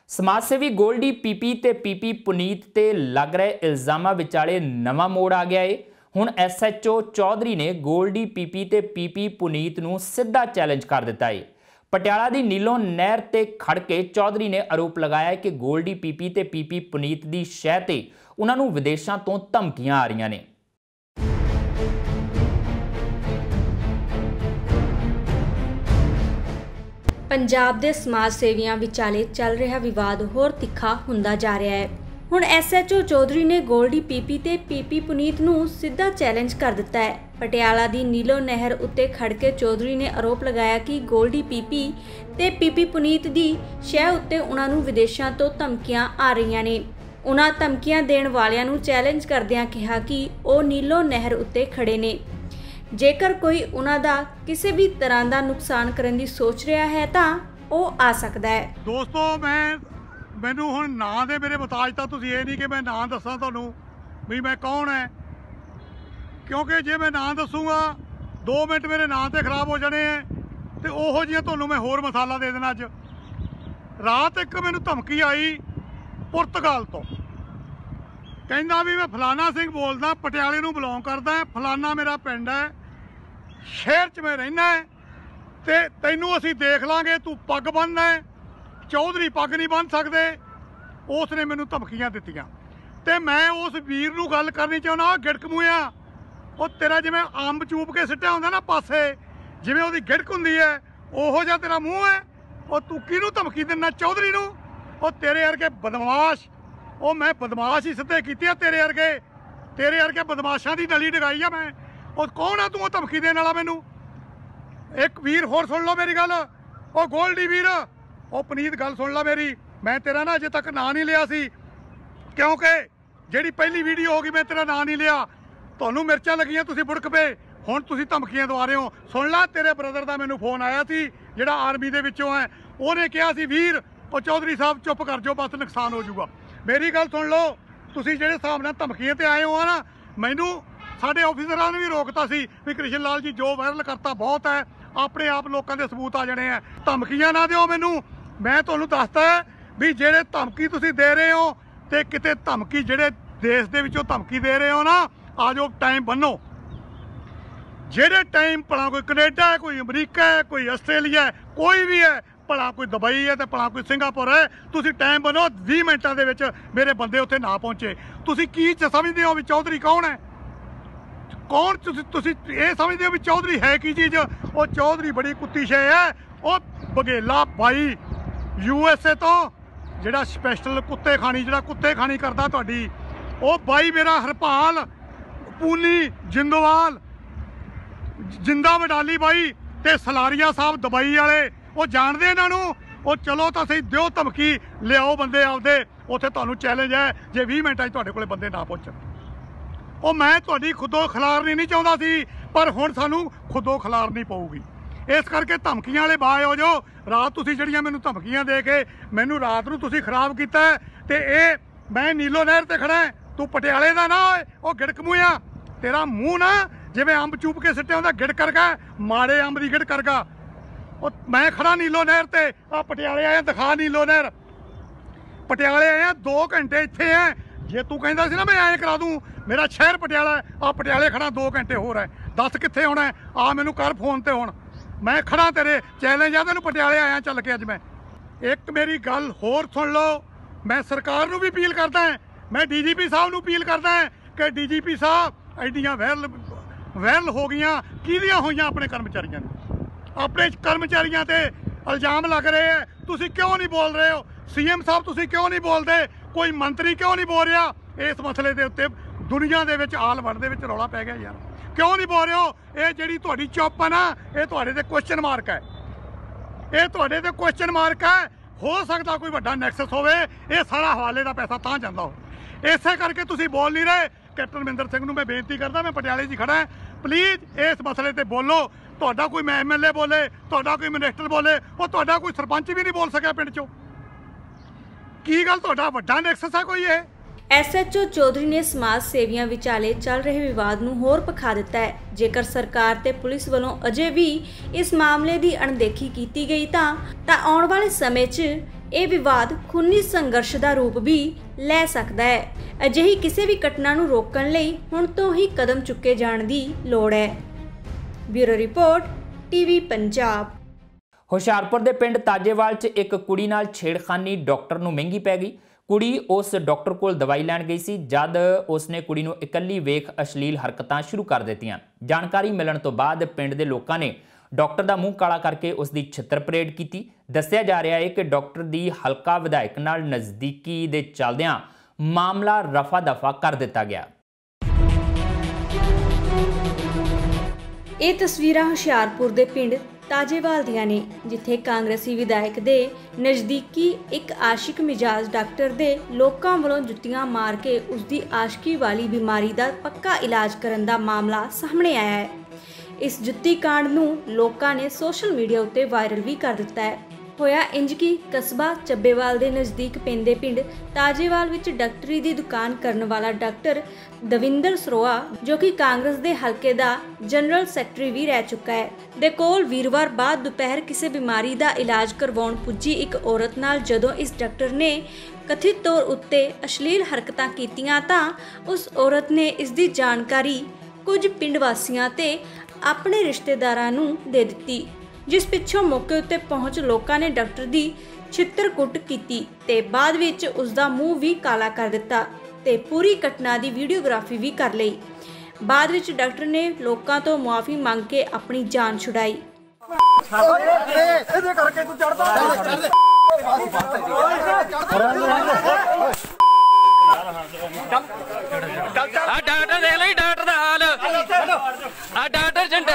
ਸਮਾਜ ਸੇਵੀ ਗੋਲਡੀ ਪੀਪੀ ਤੇ ਪੀਪੀ ਪੁਨੀਤ ਤੇ ਲੱਗ ਰਹੇ ਇਲਜ਼ਾਮਾਂ ਵਿਚਾਲੇ ਨਵਾਂ ਮੋੜ ਆ ਗਿਆ ਏ। ਹੁਣ ਐਸਐਚਓ ਚੌਧਰੀ ਨੇ ਗੋਲਡੀ ਪੀਪੀ ਤੇ ਪੀਪੀ ਪੁਨੀਤ ਨੂੰ ਸਿੱਧਾ ਚੈਲੰਜ ਕਰ ਦਿੱਤਾ ਏ। ਪਟਿਆਲਾ ਦੀ ਨੀਲੋਂ ਨਹਿਰ ਤੇ ਖੜ ਕੇ ਚੌਧਰੀ ਨੇ ਆਰੋਪ ਲਗਾਇਆ ਕਿ ਗੋਲਡੀ ਪੀਪੀ ਤੇ ਪੀਪੀ ਪੁਨੀਤ ਦੀ ਸ਼ਹਿ ਤੇ ਉਹਨਾਂ ਨੂੰ ਵਿਦੇਸ਼ਾਂ ਤੋਂ ਧਮਕੀਆਂ ਆ ਰਹੀਆਂ ਨੇ। ਪੰਜਾਬ ਦੇ ਸਮਾਜ ਸੇਵੀਆਂ ਵਿਚਾਲੇ ਚੱਲ ਰਿਹਾ ਵਿਵਾਦ ਹੋਰ ਤਿੱਖਾ ਹੁੰਦਾ ਜਾ ਰਿਹਾ ਹੈ। ਹੁਣ ਐਸਐਚਓ ਚੌਧਰੀ ਨੇ ਗੋਲਡੀ ਪੀਪੀ ਤੇ ਪੀਪੀ ਪੁਨੀਤ ਨੂੰ ਸਿੱਧਾ ਚੈਲੰਜ ਕਰ ਦਿੱਤਾ ਹੈ। ਪਟਿਆਲਾ ਦੀ ਨੀਲੋ ਨਹਿਰ ਉੱਤੇ ਖੜ ਕੇ ਚੌਧਰੀ ਨੇ ਆਰੋਪ ਲਗਾਇਆ ਕਿ ਗੋਲਡੀ ਪੀਪੀ ਤੇ ਪੀਪੀ ਪੁਨੀਤ ਦੀ ਸ਼ਹਿ ਉੱਤੇ ਉਹਨਾਂ ਨੂੰ ਵਿਦੇਸ਼ਾਂ ਤੋਂ ਧਮਕੀਆਂ ਆ ਰਹੀਆਂ ਨੇ। ਉਹਨਾਂ ਧਮਕੀਆਂ ਦੇਣ ਵਾਲਿਆਂ ਨੂੰ ਚੈਲੰਜ ਕਰਦਿਆਂ ਕਿਹਾ ਕਿ ਉਹ ਨੀਲੋ ਨਹਿਰ ਉੱਤੇ ਖੜੇ ਨੇ। ਜੇਕਰ ਕੋਈ ਉਹਨਾਂ ਦਾ ਕਿਸੇ ਵੀ ਤਰ੍ਹਾਂ ਦਾ ਨੁਕਸਾਨ ਕਰਨ ਦੀ ਸੋਚ ਰਿਹਾ ਹੈ, ਤਾਂ ਉਹ ਆ ਸਕਦਾ ਹੈ। ਦੋਸਤੋ, ਮੈਂ, ਮੈਨੂੰ ਹੁਣ ਨਾਂ ਦੇ ਮੇਰੇ ਮਤਾਜ ਤਾਂ ਤੁਸੀਂ ਇਹ ਨਹੀਂ ਕਿ ਮੈਂ ਨਾਂ ਦੱਸਾਂ ਤੁਹਾਨੂੰ ਵੀ ਮੈਂ ਕੌਣ ਹੈ। ਕਿਉਂਕਿ ਜੇ ਮੈਂ ਨਾਂ ਦੱਸੂਗਾ 2 ਮਿੰਟ ਮੇਰੇ ਨਾਂ ਤੇ ਖਰਾਬ ਹੋ ਜਾਣੇ ਐ ਤੇ ਉਹੋ ਜਿਹੀਆਂ ਤੁਹਾਨੂੰ ਮੈਂ ਹੋਰ ਮਸਾਲਾ ਦੇ ਦੇਣਾ ਅੱਜ। ਰਾਤ ਇੱਕ ਮੈਨੂੰ ਧਮਕੀ ਆਈ ਪੁਰਤਗਾਲ ਤੋਂ। ਕਹਿੰਦਾ ਵੀ ਮੈਂ ਫਲਾਨਾ ਸਿੰਘ ਬੋਲਦਾ, ਪਟਿਆਲੇ ਨੂੰ ਬਿਲੋਂਗ ਕਰਦਾ ਫਲਾਨਾ ਮੇਰਾ ਪਿੰਡ ਹੈ। ਸ਼ਹਿਰ 'ਚ ਮੈਂ ਰਹਿਣਾ ਹੈ ਤੇ ਤੈਨੂੰ ਅਸੀਂ ਦੇਖ ਲਾਂਗੇ, ਤੂੰ ਪੱਗ ਬੰਨ੍ਹਦਾ ਹੈ। ਚੌਧਰੀ ਪੱਗ ਨਹੀਂ ਬੰਨ ਸਕਦੇ। ਉਸ ਨੇ ਮੈਨੂੰ ਧਮਕੀਆਂ ਦਿੱਤੀਆਂ। ਤੇ ਮੈਂ ਉਸ ਵੀਰ ਨੂੰ ਗੱਲ ਕਰਨੀ ਚਾਹੁੰਦਾ ਉਹ ਗਿੜਕ ਮੂਇਆ ਉਹ ਤੇਰਾ ਜਿਵੇਂ ਅੰਬ ਚੂਪ ਕੇ ਸਿੱਟਿਆ ਹੁੰਦਾ ਨਾ ਪਾਸੇ, ਜਿਵੇਂ ਉਹਦੀ ਗਿੜਕ ਹੁੰਦੀ ਹੈ, ਉਹੋ ਜਿਹਾ ਤੇਰਾ ਮੂੰਹ ਹੈ। ਉਹ ਤੂੰ ਕਿਹਨੂੰ ਧਮਕੀ ਦਿੰਦਾ ਚੌਧਰੀ ਨੂੰ? ਉਹ ਤੇਰੇ ਵਰਗੇ ਬਦਮਾਸ਼। ਉਹ ਮੈਂ ਬਦਮਾਸ਼ ਹੀ ਸਿੱਧੇ ਕੀਤੇ ਆ ਤੇਰੇ ਵਰਗੇ। ਤੇਰੇ ਵਰਗੇ ਬਦਮਾਸ਼ਾਂ ਦੀ ਨਲੀ ਡਗਾਈ ਆ ਮੈਂ। ਉਹ ਕੌਣ ਆ ਤੂੰ ਉਹ ਧਮਕੀ ਦੇਣ ਵਾਲਾ ਮੈਨੂੰ? ਇੱਕ ਵੀਰ ਹੋਰ ਸੁਣ ਲਓ ਮੇਰੀ ਗੱਲ। ਉਹ ਗੋਲਡੀ ਵੀਰ। ਉਹ ਪਨੀਤ, ਗੱਲ ਸੁਣ ਲੈ ਮੇਰੀ। ਮੈਂ ਤੇਰਾ ਨਾ ਅਜੇ ਤੱਕ ਨਾਂ ਨਹੀਂ ਲਿਆ ਸੀ। ਕਿਉਂਕਿ ਜਿਹੜੀ ਪਹਿਲੀ ਵੀਡੀਓ ਹੋ ਗਈ, ਮੈਂ ਤੇਰਾ ਨਾਂ ਨਹੀਂ ਲਿਆ। ਤੁਹਾਨੂੰ ਮਿਰਚਾਂ ਲੱਗੀਆਂ, ਤੁਸੀਂ ਬੁੜਕ ਪਏ। ਹੁਣ ਤੁਸੀਂ ਧਮਕੀਆਂ ਦਵਾ ਰਹੇ ਹੋ। ਸੁਣ ਲੈ, ਤੇਰੇ ਬ੍ਰਦਰ ਦਾ ਮੈਨੂੰ ਫੋਨ ਆਇਆ ਸੀ, ਜਿਹੜਾ ਆਰਮੀ ਦੇ ਵਿੱਚੋਂ ਹੈ। ਉਹਨੇ ਕਿਹਾ ਸੀ, ਵੀਰ, ਉਹ ਚੌਧਰੀ ਸਾਹਿਬ ਚੁੱਪ ਕਰ ਜਾਓ, ਬਸ ਨੁਕਸਾਨ ਹੋ ਜਾਊਗਾ। ਮੇਰੀ ਗੱਲ ਸੁਣ ਲਓ। ਤੁਸੀਂ ਜਿਹੜੇ ਹਿਸਾਬ ਨਾਲ ਧਮਕੀਆਂ ਤੇ ਆਏ ਹੋ ਨਾ, ਮੈਨੂੰ ਸਾਡੇ ਆਫੀਸਰਾਂ ਨੇ ਵੀ ਰੋਕਤਾ ਸੀ ਵੀ ਕ੍ਰਿਸ਼ਨ ਲਾਲ ਜੀ ਜੋ ਵਾਇਰਲ ਕਰਤਾ ਬਹੁਤ ਹੈ, ਆਪਣੇ ਆਪ ਲੋਕਾਂ ਦੇ ਸਬੂਤ ਆ ਜਾਣੇ ਆ। ਧਮਕੀਆਂ ਨਾ ਦਿਓ ਮੈਨੂੰ। ਮੈਂ ਤੁਹਾਨੂੰ ਦੱਸਦਾ ਵੀ ਜਿਹੜੇ ਧਮਕੀ ਤੁਸੀਂ ਦੇ ਰਹੇ ਹੋ ਤੇ ਕਿਤੇ ਧਮਕੀ ਜਿਹੜੇ ਦੇਸ਼ ਦੇ ਵਿੱਚੋਂ ਧਮਕੀ ਦੇ ਰਹੇ ਹੋ ਨਾ, ਆ ਜਾਓ ਟਾਈਮ ਬੰਨੋ। ਜਿਹੜੇ ਟਾਈਮ ਭਲਾ ਕੋਈ ਕੈਨੇਡਾ ਹੈ, ਕੋਈ ਅਮਰੀਕਾ ਹੈ, ਕੋਈ ਆਸਟ੍ਰੇਲੀਆ ਹੈ, ਕੋਈ ਵੀ ਹੈ, ਭਲਾ ਕੋਈ ਦੁਬਈ ਹੈ ਤੇ ਭਲਾ ਕੋਈ ਸਿੰਗਾਪੁਰ ਹੈ, ਤੁਸੀਂ ਟਾਈਮ ਬਣੋ 20 ਮਿੰਟਾਂ ਦੇ ਵਿੱਚ ਮੇਰੇ ਬੰਦੇ ਉੱਥੇ ਨਾ ਪਹੁੰਚੇ। ਤੁਸੀਂ ਕੀ ਸਮਝਦੇ ਹੋ ਵੀ ਚੌਧਰੀ ਕੌਣ ਹੈ? ਕੌਣ ਤੁਸੀਂ ਤੁਸੀਂ ਇਹ ਸਮਝਦੇ ਹੋ ਵੀ ਚੌਧਰੀ ਹੈ ਕੀ ਚੀਜ਼? ਉਹ ਚੌਧਰੀ ਬੜੀ ਕੁੱਤੀ ਸ਼ੈ ਹੈ। ਉਹ ਬਗੇਲਾ ਬਾਈ ਯੂ ਐਸ ਏ ਤੋਂ ਜਿਹੜਾ ਸਪੈਸ਼ਲ ਕੁੱਤੇ ਖਾਣੀ, ਜਿਹੜਾ ਕੁੱਤੇ ਖਾਣੀ ਕਰਦਾ ਤੁਹਾਡੀ, ਉਹ ਬਾਈ ਮੇਰਾ ਹਰਪਾਲ ਪੂਨੀ ਜਿੰਦਵਾਲ, ਜਿੰਦਾ ਵਡਾਲੀ ਬਾਈ ਤੇ ਸਲਾਰੀਆ ਸਾਹਿਬ ਦੁਬਈ ਵਾਲੇ। ਉਹ ਜਾਣਦੇ ਇਹਨਾਂ ਨੂੰ? ਉਹ ਚਲੋ ਤਾਂ ਸਹੀ, ਦਿਓ ਧਮਕੀ, ਲਿਆਓ ਬੰਦੇ ਆਪਦੇ। ਉੱਥੇ ਤੁਹਾਨੂੰ ਚੈਲੰਜ ਹੈ, ਜੇ 20 ਮਿੰਟਾਂ 'ਚ ਤੁਹਾਡੇ ਕੋਲੇ ਬੰਦੇ ਨਾ ਪਹੁੰਚਣ। ਉਹ ਮੈਂ ਤੁਹਾਡੀ ਖੁਦੋ ਖਿਲਾਰਨੀ ਨਹੀਂ ਚਾਹੁੰਦਾ ਸੀ ਪਰ ਹੁਣ ਸਾਨੂੰ ਖੁਦੋ ਖਿਲਾਰਨੀ ਪਊਗੀ। ਇਸ ਕਰਕੇ ਧਮਕੀਆਂ ਵਾਲੇ ਬਾਏ ਹੋ ਜੋ ਰਾਤ ਤੁਸੀਂ ਜਿਹੜੀਆਂ ਮੈਨੂੰ ਧਮਕੀਆਂ ਦੇ ਕੇ ਮੈਨੂੰ ਰਾਤ ਨੂੰ ਤੁਸੀਂ ਖਰਾਬ ਕੀਤਾ ਹੈ, ਤੇ ਇਹ ਮੈਂ ਨੀਲੋ ਨਹਿਰ ਤੇ ਖੜਾ ਹੈ, ਤੂੰ ਪਟਿਆਲੇ ਦਾ ਨਾ ਓਏ ਉਹ ਗਿੜਕ ਮੂੰਹਾਂ ਤੇਰਾ ਮੂੰਹ ਨਾ ਜਿਵੇਂ ਅੰਬ ਚੂਪ ਕੇ ਸਿੱਟਿਆ ਹੁੰਦਾ ਗਿੜ ਕਰਗਾ ਮਾੜੇ ਅੰਬ ਦੀ ਗਿੜ ਕਰਗਾ ਉਹ ਮੈਂ ਖੜਾ ਨੀਲੋ ਨਹਿਰ ਤੇ ਆ ਪਟਿਆਲੇ ਆਇਆ ਦਿਖਾ ਨੀਲੋ ਨਹਿਰ। ਪਟਿਆਲੇ ਆਇਆ 2 ਘੰਟੇ ਇੱਥੇ ਐ ਜੇ ਤੂੰ ਕਹਿੰਦਾ ਸੀ ਨਾ ਮੈਂ ਐਂ ਕਰਾ ਦੂੰ ਮੇਰਾ ਸ਼ਹਿਰ ਪਟਿਆਲਾ ਆ ਪਟਿਆਲੇ ਖੜਾ 2 ਘੰਟੇ ਹੋਰ ਹੈ। ਦੱਸ ਕਿੱਥੇ ਹੋਣਾ ਆ ਮੈਨੂੰ ਕਰ ਫੋਨ ਤੇ ਹੁਣ। ਮੈਂ ਖੜਾ ਤੇਰੇ ਚੈਲੰਜ ਆ, ਤੈਨੂੰ ਪਟਿਆਲੇ ਆਇਆ ਚੱਲ ਕੇ ਅੱਜ ਮੈਂ। ਇੱਕ ਮੇਰੀ ਗੱਲ ਹੋਰ ਸੁਣ ਲਓ। ਮੈਂ ਸਰਕਾਰ ਨੂੰ ਵੀ ਅਪੀਲ ਕਰਦਾ ਹਾਂ। ਮੈਂ ਡੀਜੀਪੀ ਸਾਹਿਬ ਨੂੰ ਅਪੀਲ ਕਰਦਾ ਹਾਂ ਕਿ ਡੀਜੀਪੀ ਸਾਹਿਬ, ਐਡੀਆਂ ਵਾਇਰਲ ਵਾਇਰਲ ਹੋ ਗਈਆਂ, ਕਿਹਦੀਆਂ ਹੋਈਆਂ ਆਪਣੇ ਕਰਮਚਾਰੀਆਂ ਨੂੰ? ਆਪਣੇ ਕਰਮਚਾਰੀਆਂ ਤੇ ਇਲਜ਼ਾਮ ਲੱਗ ਰਹੇ ਆ ਤੁਸੀਂ ਕਿਉਂ ਨਹੀਂ ਬੋਲ ਰਹੇ ਹੋ? ਸੀਐਮ ਸਾਹਿਬ, ਤੁਸੀਂ ਕਿਉਂ ਨਹੀਂ ਬੋਲਦੇ? ਕੋਈ ਮੰਤਰੀ ਕਿਉਂ ਨਹੀਂ ਬੋਲ ਰਿਹਾ? ਇਸ ਮਸਲੇ ਦੇ ਉੱਤੇ ਦੁਨੀਆ ਦੇ ਵਿੱਚ ਆਲ ਵਰਲਡ ਦੇ ਵਿੱਚ ਰੌਲਾ ਪੈ ਗਿਆ ਯਾਰ। ਕਿਉਂ ਨਹੀਂ ਬੋਲ ਰਹੇ ਹੋ? ਇਹ ਜਿਹੜੀ ਤੁਹਾਡੀ ਚੁੱਪ ਆ ਨਾ, ਇਹ ਤੁਹਾਡੇ ਤੇ ਕੁਐਸਚਨ ਮਾਰਕ ਹੈ। ਇਹ ਤੁਹਾਡੇ ਤੇ ਕੁਐਸਚਨ ਮਾਰਕ ਹੈ। ਹੋ ਸਕਦਾ ਕੋਈ ਵੱਡਾ ਨੈਕਸਸ ਹੋਵੇ, ਇਹ ਸਾਰਾ ਹਵਾਲੇ ਦਾ ਪੈਸਾ ਤਾਂ ਜਾਂਦਾ ਹੋ ਇਸੇ ਕਰਕੇ ਤੁਸੀਂ ਬੋਲ ਨਹੀਂ ਰਹੇ। ਕੈਪਟਨ ਮਹਿੰਦਰ ਸਿੰਘ ਨੂੰ ਮੈਂ ਬੇਨਤੀ ਕਰਦਾ, ਮੈਂ ਪਟਿਆਲੇ 'ਚ ਹੀ ਖੜਾ ਪਲੀਜ਼ ਇਸ ਮਸਲੇ ਤੇ ਬੋਲੋ। ਤੁਹਾਡਾ ਕੋਈ ਮੈਂ ਐਮਐਲਏ ਬੋਲੇ, ਤੁਹਾਡਾ ਕੋਈ ਮਿਨਿਸਟਰ ਬੋਲੇ, ਉਹ ਤੁਹਾਡਾ ਕੋਈ ਸਰਪੰਚ ਵੀ ਨਹੀਂ ਬੋਲ ਸਕਿਆ ਪਿੰਡ 'ਚੋਂ। ਕੀ ਗੱਲ? ਤੁਹਾਡਾ ਵੱਡਾ ਨੈਕਸਸ ਹੈ ਕੋਈ ਇਹ? ਐਸਐਚਓ ਚੌਧਰੀ ਨੇ ਸਮਾਜ ਸੇਵੀਆਂ ਵਿਚਾਲੇ ਚੱਲ ਰਹੇ ਵਿਵਾਦ ਨੂੰ ਹੋਰ ਪਖਾ ਦਿੱਤਾ ਹੈ। ਜੇਕਰ ਸਰਕਾਰ ਤੇ ਪੁਲਿਸ ਵੱਲੋਂ ਅਜੇ ਵੀ ਇਸ ਮਾਮਲੇ ਦੀ ਅਣਦੇਖੀ ਕੀਤੀ ਗਈ ਤਾਂ ਤਾਂ ਆਉਣ ਵਾਲੇ ਸਮੇਂ 'ਚ ਇਹ ਵਿਵਾਦ ਖੂਨੀ ਸੰਘਰਸ਼ ਦਾ ਰੂਪ ਵੀ ਲੈ ਸਕਦਾ ਹੈ। ਅਜਿਹੀ ਕਿਸੇ ਵੀ ਘਟਨਾ ਨੂੰ ਰੋਕਣ ਲਈ ਹੁਣ ਤੋਂ ਹੀ ਕਦਮ ਚੁੱਕੇ ਜਾਣ ਦੀ ਲੋੜ ਹੈ। Bureau report, TV Punjab. Hoshiarpur ਦੇ ਪਿੰਡ ਤਾਜੇਵਾਲ 'ਚ ਇੱਕ ਕੁੜੀ ਨਾਲ ਛੇੜਖਾਨੀ ਡਾਕਟਰ ਨੂੰ ਮਹਿੰਗੀ ਪੈ ਗਈ। ਕੁੜੀ ਉਸ ਡਾਕਟਰ ਕੋਲ ਦਵਾਈ ਲੈਣ ਗਈ ਸੀ, ਜਦ ਉਸਨੇ ਕੁੜੀ ਨੂੰ ਇਕੱਲੀ ਵੇਖ ਅਸ਼ਲੀਲ ਹਰਕਤਾਂ ਸ਼ੁਰੂ ਕਰ ਦਿੱਤੀਆਂ। ਜਾਣਕਾਰੀ ਮਿਲਣ ਤੋਂ ਬਾਅਦ ਪਿੰਡ ਦੇ ਲੋਕਾਂ ਨੇ ਡਾਕਟਰ ਦਾ ਮੂੰਹ ਕਾਲਾ ਕਰਕੇ ਉਸ ਦੀ ਛਿੱਤਰ ਪਰੇਡ ਕੀਤੀ। ਦੱਸਿਆ ਜਾ ਰਿਹਾ ਹੈ ਕਿ ਡਾਕਟਰ ਦੀ ਹਲਕਾ ਵਿਧਾਇਕ ਨਾਲ ਨਜ਼ਦੀਕੀ ਦੇ ਚੱਲਦਿਆਂ ਮਾਮਲਾ ਰਫਾ ਦਫਾ ਕਰ ਦਿੱਤਾ ਗਿਆ। ਇਹ ਤਸਵੀਰਾਂ ਹੁਸ਼ਿਆਰਪੁਰ ਦੇ ਪਿੰਡ ਤਾਜੇਵਾਲ ਦੀਆਂ ਨੇ, ਜਿੱਥੇ ਕਾਂਗਰਸੀ ਵਿਧਾਇਕ ਦੇ ਨਜ਼ਦੀਕੀ ਇੱਕ ਆਸ਼ਿਕ ਮਿਜਾਜ਼ ਡਾਕਟਰ ਦੇ ਲੋਕਾਂ ਵੱਲੋਂ ਜੁੱਤੀਆਂ ਮਾਰ ਕੇ ਉਸ ਦੀ ਆਸ਼ਕੀ ਵਾਲੀ ਬਿਮਾਰੀ ਦਾ ਪੱਕਾ ਇਲਾਜ ਕਰਨ ਦਾ ਮਾਮਲਾ ਸਾਹਮਣੇ ਆਇਆ ਹੈ। ਇਸ ਜੁੱਤੀ ਕਾਂਡ ਨੂੰ ਲੋਕਾਂ ਨੇ ਸੋਸ਼ਲ ਮੀਡੀਆ ਉੱਤੇ ਵਾਇਰਲ ਵੀ ਕਰ ਦਿੱਤਾ ਹੈ। ਹੋਇਆ ਇੰਜ ਕਿ ਕਸਬਾ ਚੱਬੇਵਾਲ ਦੇ ਨਜ਼ਦੀਕ ਪੈਂਦੇ ਪਿੰਡ ਤਾਜੇਵਾਲ ਵਿੱਚ ਡਾਕਟਰੀ ਦੀ ਦੁਕਾਨ ਕਰਨ ਵਾਲਾ ਡਾਕਟਰ ਦਵਿੰਦਰ ਸਰੋਆ, ਜੋ ਕਿ ਕਾਂਗਰਸ ਦੇ ਹਲਕੇ ਦਾ ਜਨਰਲ ਸੈਕਟਰੀ ਵੀ ਰਹਿ ਚੁੱਕਾ ਹੈ। ਦੇ ਕੋਲ ਵੀਰਵਾਰ ਬਾਅਦ ਦੁਪਹਿਰ ਕਿਸੇ ਬਿਮਾਰੀ ਦਾ ਇਲਾਜ ਕਰਵਾਉਣ ਪੁੱਜੀ ਇੱਕ ਔਰਤ ਨਾਲ ਜਦੋਂ ਇਸ ਡਾਕਟਰ ਨੇ ਕਥਿਤ ਤੌਰ ਉੱਤੇ ਅਸ਼ਲੀਲ ਹਰਕਤਾਂ ਕੀਤੀਆਂ ਤਾਂ ਉਸ ਔਰਤ ਨੇ ਇਸ ਦੀ ਜਾਣਕਾਰੀ ਕੁਝ ਪਿੰਡ ਵਾਸੀਆਂ ਤੇ ਆਪਣੇ ਰਿਸ਼ਤੇਦਾਰਾਂ ਨੂੰ ਦੇ ਦਿੱਤੀ। ਜਿਸ ਪਿੱਛੋਂ ਮੌਕੇ ਉੱਤੇ ਪਹੁੰਚ ਲੋਕਾਂ ਨੇ ਡਾਕਟਰ ਦੀ ਛਿੱਤਰ ਕੁੱਟ ਕੀਤੀ ਤੇ ਬਾਅਦ ਵਿੱਚ ਉਸ ਦਾ ਮੂੰਹ ਵੀ ਕਾਲਾ ਕਰ ਦਿੱਤਾ ਤੇ ਪੂਰੀ ਘਟਨਾ ਦੀ ਵੀਡੀਓਗ੍ਰਾਫੀ ਵੀ ਕਰ ਲਈ। ਬਾਅਦ ਵਿੱਚ ਡਾਕਟਰ ਨੇ ਲੋਕਾਂ ਤੋਂ ਮੁਆਫੀ ਮੰਗ ਕੇ ਆਪਣੀ ਜਾਨ ਛੁਡਾਈ। ਇਹਦੇ ਕਰਕੇ ਤੂੰ ਚੜਦਾ ਆ ਡਾਕਟਰ ਦੇਖ ਲਈ ਡਾਕਟਰ ਦਾ ਹਾਲ। ਆ ਡਾਕਟਰ ਜੰਡ।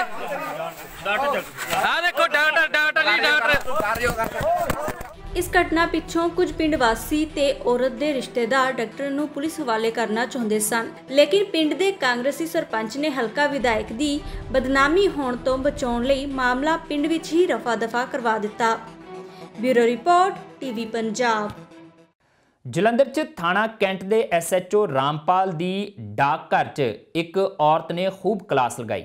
ਆ ਦੇਖੋ ਡਾਕਟਰ ਡਾਕਟਰ ਜੀ ਡਾਕਟਰ। ਇਸ ਘਟਨਾ ਪਿੱਛੋਂ ਕੁਝ ਪਿੰਡ ਵਾਸੀ ਤੇ ਔਰਤ ਦੇ ਰਿਸ਼ਤੇਦਾਰ ਡਾਕਟਰ ਨੂੰ ਪੁਲਿਸ ਹਵਾਲੇ ਕਰਨਾ ਚਾਹੁੰਦੇ ਸਨ। ਲੇਕਿਨ ਪਿੰਡ ਦੇ ਕਾਂਗਰਸੀ ਸਰਪੰਚ ਨੇ ਹਲਕਾ ਵਿਧਾਇਕ ਦੀ ਬਦਨਾਮੀ ਹੋਣ ਤੋਂ ਬਚਾਉਣ ਲਈ ਮਾਮਲਾ ਪਿੰਡ ਵਿੱਚ ਹੀ ਰਫਾ ਦਫਾ ਕਰਵਾ ਦਿੱਤਾ। Bureau report TV Punjab. Jalandhar 'ਚ ਥਾਣਾ ਕੈਂਟ ਦੇ ਐਸਐਚਓ ਰਾਮਪਾਲ ਦੀ ਡਾਕ ਘਰ 'ਚ ਇੱਕ ਔਰਤ ਨੇ ਖੂਬ ਕਲਾਸ ਲਗਾਈ।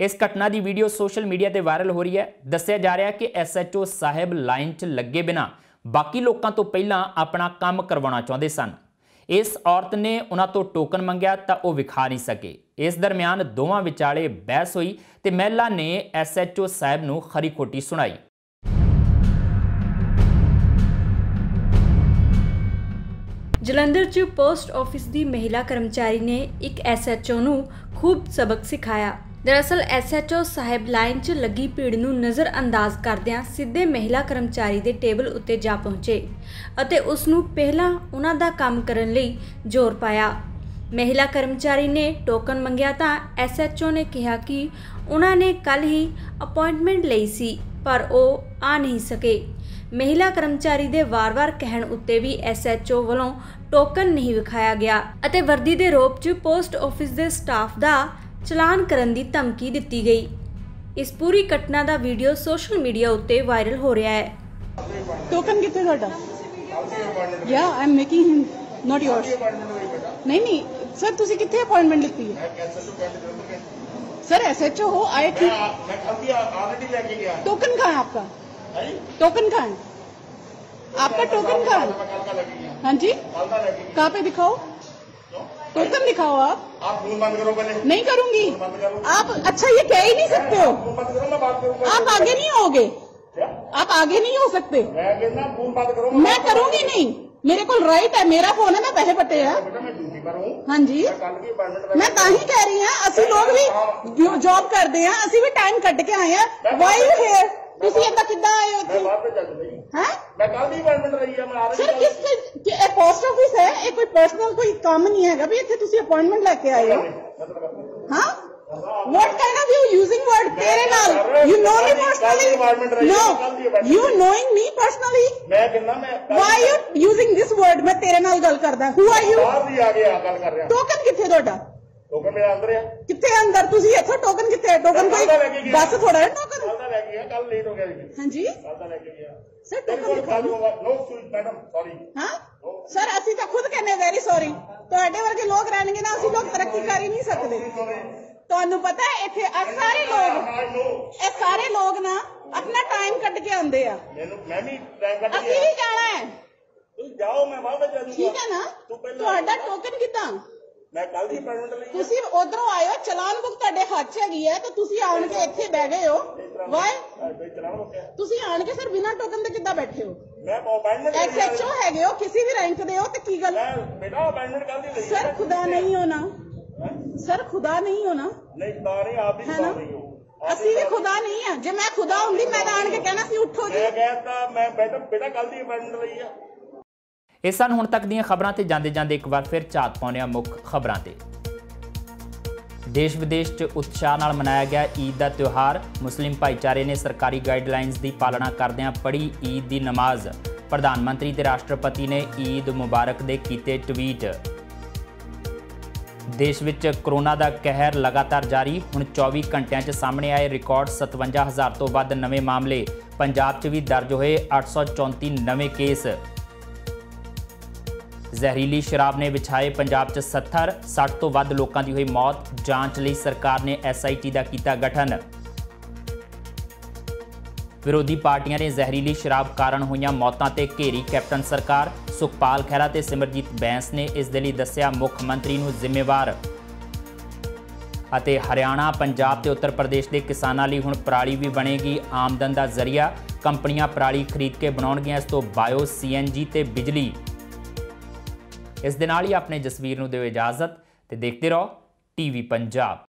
ਇਸ ਘਟਨਾ ਦੀ ਵੀਡੀਓ ਸੋਸ਼ਲ ਮੀਡੀਆ ਤੇ ਵਾਇਰਲ ਹੋ ਰਹੀ ਹੈ। ਦੱਸਿਆ ਜਾ ਰਿਹਾ ਕਿ ਐਸਐਚਓ ਸਾਹਿਬ ਲਾਈਨ 'ਚ ਲੱਗੇ ਬਿਨਾ ਬਾਕੀ ਲੋਕਾਂ ਤੋਂ ਪਹਿਲਾਂ ਆਪਣਾ ਕੰਮ ਕਰਵਾਉਣਾ ਚਾਹੁੰਦੇ ਸਨ। ਇਸ ਔਰਤ ਨੇ ਉਹਨਾਂ ਤੋਂ ਟੋਕਨ ਮੰਗਿਆ ਤਾਂ ਉਹ ਵਿਖਾ ਨਹੀਂ ਸਕੇ। ਇਸ ਦਰਮਿਆਨ ਦੋਵਾਂ ਵਿਚਾਲੇ ਬਹਿਸ ਹੋਈ ਤੇ ਮਹਿਲਾ ਨੇ ਐਸਐਚਓ ਸਾਹਿਬ ਨੂੰ ਖਰੀ ਖੋਟੀ ਸੁਣਾਈ। ਜਲੰਧਰ 'ਚ ਪੋਸਟ ਆਫਿਸ ਦੀ ਮਹਿਲਾ ਕਰਮਚਾਰੀ ਨੇ ਇੱਕ ਐਸਐਚਓ ਨੂੰ ਖੂਬ ਸਬਕ ਸਿਖਾਇਆ। ਦਰਅਸਲ ਐਸਐਚਓ ਸਾਹਿਬ ਲਾਈਨ 'ਚ ਲੱਗੀ ਭੀੜ ਨੂੰ ਨਜ਼ਰ ਅੰਦਾਜ਼ ਕਰਦਿਆਂ ਸਿੱਧੇ ਮਹਿਲਾ ਕਰਮਚਾਰੀ ਦੇ ਟੇਬਲ ਉੱਤੇ ਜਾ ਪਹੁੰਚੇ ਅਤੇ ਉਸ ਨੂੰ ਪਹਿਲਾਂ ਉਹਨਾਂ ਦਾ ਕੰਮ ਕਰਨ ਲਈ ਜ਼ੋਰ ਪਾਇਆ। ਮਹਿਲਾ ਕਰਮਚਾਰੀ ਨੇ ਟੋਕਨ ਮੰਗਿਆ ਤਾਂ ਐਸਐਚਓ ਨੇ ਕਿਹਾ ਕਿ ਉਹਨਾਂ ਨੇ ਕੱਲ ਹੀ ਅਪਾਇੰਟਮੈਂਟ ਲਈ ਸੀ, ਪਰ ਉਹ ਆ ਨਹੀਂ ਸਕੇ। ਮਹਿਲਾ ਕਰਮਚਾਰੀ ਦੇ ਵਾਰ-ਵਾਰ ਕਹਿਣ ਉੱਤੇ ਵੀ ਐਸਐਚਓ ਵੱਲੋਂ ਟੋਕਨ ਨਹੀਂ ਵਿਖਾਇਆ ਗਿਆ ਅਤੇ ਵਰਦੀ ਦੇ ਰੋਪ 'ਚ ਪੋਸਟ ਆਫਿਸ ਦੇ ਸਟਾਫ ਦਾ ਚਲਾਨ ਕਰਨ ਦੀ ਧਮਕੀ ਦਿੱਤੀ ਗਈ ਇਸ ਪੂਰੀ ਘਟਨਾ ਦਾ ਵੀਡੀਓ ਸੋਸ਼ਲ ਮੀਡੀਆ ਉੱਤੇ ਵਾਇਰਲ ਹੋ ਰਿਹਾ ਹੈ ਟੋਕਨ ਕਿੱਥੇ ਤੁਹਾਡਾ ਯਾ I am making him not yours ਨਹੀਂ ਨਹੀਂ ਸਰ ਤੁਸੀਂ ਕਿੱਥੇ ਅਪਾਇੰਟਮੈਂਟ ਲਿੱਤੀ ਹੈ सर एस एच ओ हो आए ठीक टोकन कहाँ है आपका टोकन कहाँ है आपका टोकन कहाँ है हाँ जी कहाँ पे दिखाओ वेलकम लिखा दिखाओ आप। आप फ़ोन बंद करो पहले। नहीं करूँगी। आप अच्छा ये कह ही नहीं सकते हो। आप आगे नहीं होगे आप आगे नहीं हो सकते। मैं करूँगी। नहीं। मेरे को राइट है मेरा फ़ोन है मैं पहले पटे है। हाँ। जी। मैं ता ही कह रही हूँ असि लोग भी जॉब करते हैं असि भी टाइम कट के आए हैं। वाई हेयर ਤੁਸੀਂ ਏਦਾਂ ਕਿੱਦਾਂ ਆਏ ਹੋ ਇੱਥੇ ਹੈ ਮੈਂ ਕੱਲ ਦੀ ਅਪਾਇੰਟਮੈਂਟ ਲਈ ਆ ਮੈਂ ਆ ਸਰ ਕਿਸ ਕਿ ਇਹ ਪੋਸਟ ਆਫਿਸ ਹੈ ਇਹ ਕੋਈ ਪਰਸਨਲ ਕੋਈ ਕੰਮ ਨਹੀਂ ਹੈਗਾ ਵੀ ਇੱਥੇ ਤੁਸੀਂ ਅਪਾਇੰਟਮੈਂਟ ਲੈ ਕੇ ਆਏ ਹੋ ਹਾਂ what kind of you using word? ਤੇਰੇ ਨਾਲ you know me personally? no. you knowing me personally? ਮੈਂ ਕਿੰਨਾ ਮੈਂ why you using this word? ਮੈਂ ਤੇਰੇ ਨਾਲ ਗੱਲ ਕਰਦਾ who are you? ਬਾਹਰ ਦੀ ਆ ਗਿਆ ਗੱਲ ਕਰ ਰਿਹਾ ਟੋਕਨ ਕਿੱਥੇ ਤੁਹਾਡਾ ਟੋਕਨ ਮੇਰਾ ਅੰਦਰ ਆ। ਕਿੱਥੇ ਅੰਦਰ? ਤੁਸੀਂ ਇੱਥੋਂ ਟੋਕਨ ਕਿੱਥੇ ਟੋਕਨ ਕੋਈ ਬੱਸ ਥੋੜਾ ਹੈ ਟੋਕਨ ਕੱਲ ਦਾ ਲੈ ਕੇ ਗਿਆ ਕੱਲ ਲੇਟ ਹੋ ਗਿਆ ਜੀ। ਹਾਂਜੀ। ਕੱਲ ਦਾ ਲੈ ਕੇ ਗਿਆ। ਸਰ ਟੋਕਨ ਨੋ ਸੂਈ ਮੈਡਮ ਸੌਰੀ ਹਾਂ ਸਰ ਅਸੀਂ ਤਾਂ ਖੁਦ ਕਹਿੰਦੇ ਵੈਰੀ ਸੌਰੀ ਤੁਹਾਡੇ ਵਰਗੇ ਲੋਕ ਰਹਿਣਗੇ ਨਾ ਅਸੀਂ ਲੋਕ ਤਰੱਕੀ ਕਰ ਹੀ ਨਹੀਂ ਸਕਦੇ। ਤੁਹਾਨੂੰ ਪਤਾ ਹੈ ਇੱਥੇ ਆ ਸਾਰੇ ਲੋਕ ਇਹ ਸਾਰੇ ਲੋਕ ਨਾ ਆਪਣਾ ਟਾਈਮ ਕੱਢ ਕੇ ਆਉਂਦੇ ਆ। ਮੈਨੂੰ ਮੈਂ ਵੀ ਟਾਈਮ ਕੱਢ ਅਸੀਂ ਵੀ ਜਾਣਾ ਹੈ। ਤੁਸੀਂ ਜਾਓ ਮੈਂ ਬਾਅਦ ਵਿੱਚ ਜਾਊਂਗਾ। ਠੀਕ ਹੈ ਨਾ? ਤੁਹਾਡਾ ਟੋਕਨ ਕਿੱਦਾਂ? ਮੈਂ ਕੱਲ ਦੀ ਅਪਾਇੰਟਮੈਂਟ ਲਈ ਤੁਸੀਂ ਉਧਰੋਂ ਆਏ ਹੋ ਚਲਾਨ ਬੁੱਕ ਤੁਹਾਡੇ ਹੱਥ 'ਚ ਹੈਗੀ ਹੈ ਤਾਂ ਤੁਸੀਂ ਆਣ ਕੇ ਇੱਥੇ ਬਹਿ ਗਏ ਹੋ। ਵਾਈ ਤੁਸੀਂ ਆਣ ਕੇ ਸਰ ਬਿਨਾਂ ਟੋਕਨ ਦੇ ਕਿੱਦਾਂ ਬੈਠੇ ਹੋ? ਮੈਂ ਅਪਾਇੰਟਮੈਂਟ ਐਸਐਚਓ ਹੈਗੇ ਹੋ ਕਿਸੇ ਵੀ ਰੈਂਕ ਦੇ ਹੋ ਤੇ ਕੀ ਗੱਲ? ਬੇਟਾ ਅਪਾਇੰਟਮੈਂਟ ਕੱਲ ਦੀ ਲਈ ਸਰ ਖੁਦਾ ਨਹੀਂ ਹੋ ਨਾ। ਸਰ ਖੁਦਾ ਨਹੀਂ ਹੋ ਨਾ। ਨਹੀਂ ਖੁਦਾ ਨਹੀਂ ਆਪ ਹੀ ਖੁਦਾ ਨਹੀਂ ਹੋ। ਅਸੀਂ ਵੀ ਖੁਦਾ ਨਹੀਂ ਆ। ਜੇ ਮੈਂ ਖੁਦਾ ਹੁੰਦੀ ਮੈਂ ਤਾਂ ਆਣ ਕੇ ਕਹਿਣਾ ਸੀ ਉੱਠੋ ਜੀ। ਮੈਂ ਕਹਿਤਾ ਮੈਂ ਬੇਟਾ ਬੇਟਾ ਕੱਲ ਦੀ ਅਪਾਇੰਟਮੈਂਟ ਲਈ ਆ। ਇਹ ਸਨ ਹੁਣ ਤੱਕ ਦੀਆਂ ਖਬਰਾਂ ਤੇ ਜਾਂਦੇ ਜਾਂਦੇ ਇੱਕ ਵਾਰ ਫਿਰ ਝਾਤ ਪਾਉਂਦੇ ਹਾਂ ਮੁੱਖ ਖਬਰਾਂ ਤੇ। ਦੇਸ਼ ਵਿਦੇਸ਼ 'ਚ ਉਤਸ਼ਾਹ ਨਾਲ ਮਨਾਇਆ ਗਿਆ ਈਦ ਦਾ ਤਿਉਹਾਰ। ਮੁਸਲਿਮ ਭਾਈਚਾਰੇ ਨੇ ਸਰਕਾਰੀ ਗਾਈਡਲਾਈਨਸ ਦੀ ਪਾਲਣਾ ਕਰਦਿਆਂ ਪੜ੍ਹੀ ਈਦ ਦੀ ਨਮਾਜ਼। ਪ੍ਰਧਾਨ ਮੰਤਰੀ ਤੇ ਰਾਸ਼ਟਰਪਤੀ ਨੇ ਈਦ ਮੁਬਾਰਕ ਦੇ ਕੀਤੇ ਟਵੀਟ। ਦੇਸ਼ ਵਿੱਚ ਕਰੋਨਾ ਦਾ ਕਹਿਰ ਲਗਾਤਾਰ ਜਾਰੀ। ਹੁਣ 24 ਘੰਟਿਆਂ 'ਚ ਸਾਹਮਣੇ ਆਏ ਰਿਕਾਰਡ 57000 ਤੋਂ ਵੱਧ ਨਵੇਂ ਮਾਮਲੇ। ਪੰਜਾਬ 'ਚ ਵੀ ਦਰਜ ਹੋਏ 834 ਨਵੇਂ ਕੇਸ। ਜ਼ਹਿਰੀਲੀ ਸ਼ਰਾਬ ਨੇ ਵਿਛਾਏ ਪੰਜਾਬ 'ਚ 70 60 ਤੋਂ ਵੱਧ ਲੋਕਾਂ ਦੀ ਹੋਈ ਮੌਤ, ਜਾਂਚ ਲਈ ਸਰਕਾਰ ਨੇ ਐਸਆਈਟੀ ਦਾ ਕੀਤਾ ਗਠਨ। ਵਿਰੋਧੀ ਪਾਰਟੀਆਂ ਨੇ ਜ਼ਹਿਰੀਲੀ ਸ਼ਰਾਬ ਕਾਰਨ ਹੋਈਆਂ ਮੌਤਾਂ ਤੇ ਘੇਰੀ ਕੈਪਟਨ ਸਰਕਾਰ, ਸੁਖਪਾਲ ਖਹਿਰਾ ਤੇ ਸਿਮਰਜੀਤ ਬੈਂਸ ਨੇ ਇਸ ਦੇ ਲਈ ਦੱਸਿਆ ਮੁੱਖ ਮੰਤਰੀ ਨੂੰ ਜ਼ਿੰਮੇਵਾਰ। ਅਤੇ ਹਰਿਆਣਾ, ਪੰਜਾਬ ਤੇ ਉੱਤਰ ਪ੍ਰਦੇਸ਼ ਦੇ ਕਿਸਾਨਾਂ ਲਈ ਹੁਣ ਪਰਾਲੀ ਵੀ ਬਣੇਗੀ ਆਮਦਨ ਦਾ ਜ਼ਰੀਆ। ਕੰਪਨੀਆਂ ਪਰਾਲੀ ਖਰੀਦ ਕੇ ਬਣਾਉਣਗੀਆਂ, ਇਸ ਤੋਂ ਬਾਇਓ ਸੀਐਨਜੀ ਤੇ ਬਿਜਲੀ। ਇਸ ਦੇ ਨਾਲ ਹੀ ਆਪਣੇ ਜਸਵੀਰ ਨੂੰ ਦਿਓ ਇਜਾਜ਼ਤ ਤੇ ਦੇਖਦੇ ਰਹੋ ਟੀਵੀ ਪੰਜਾਬ।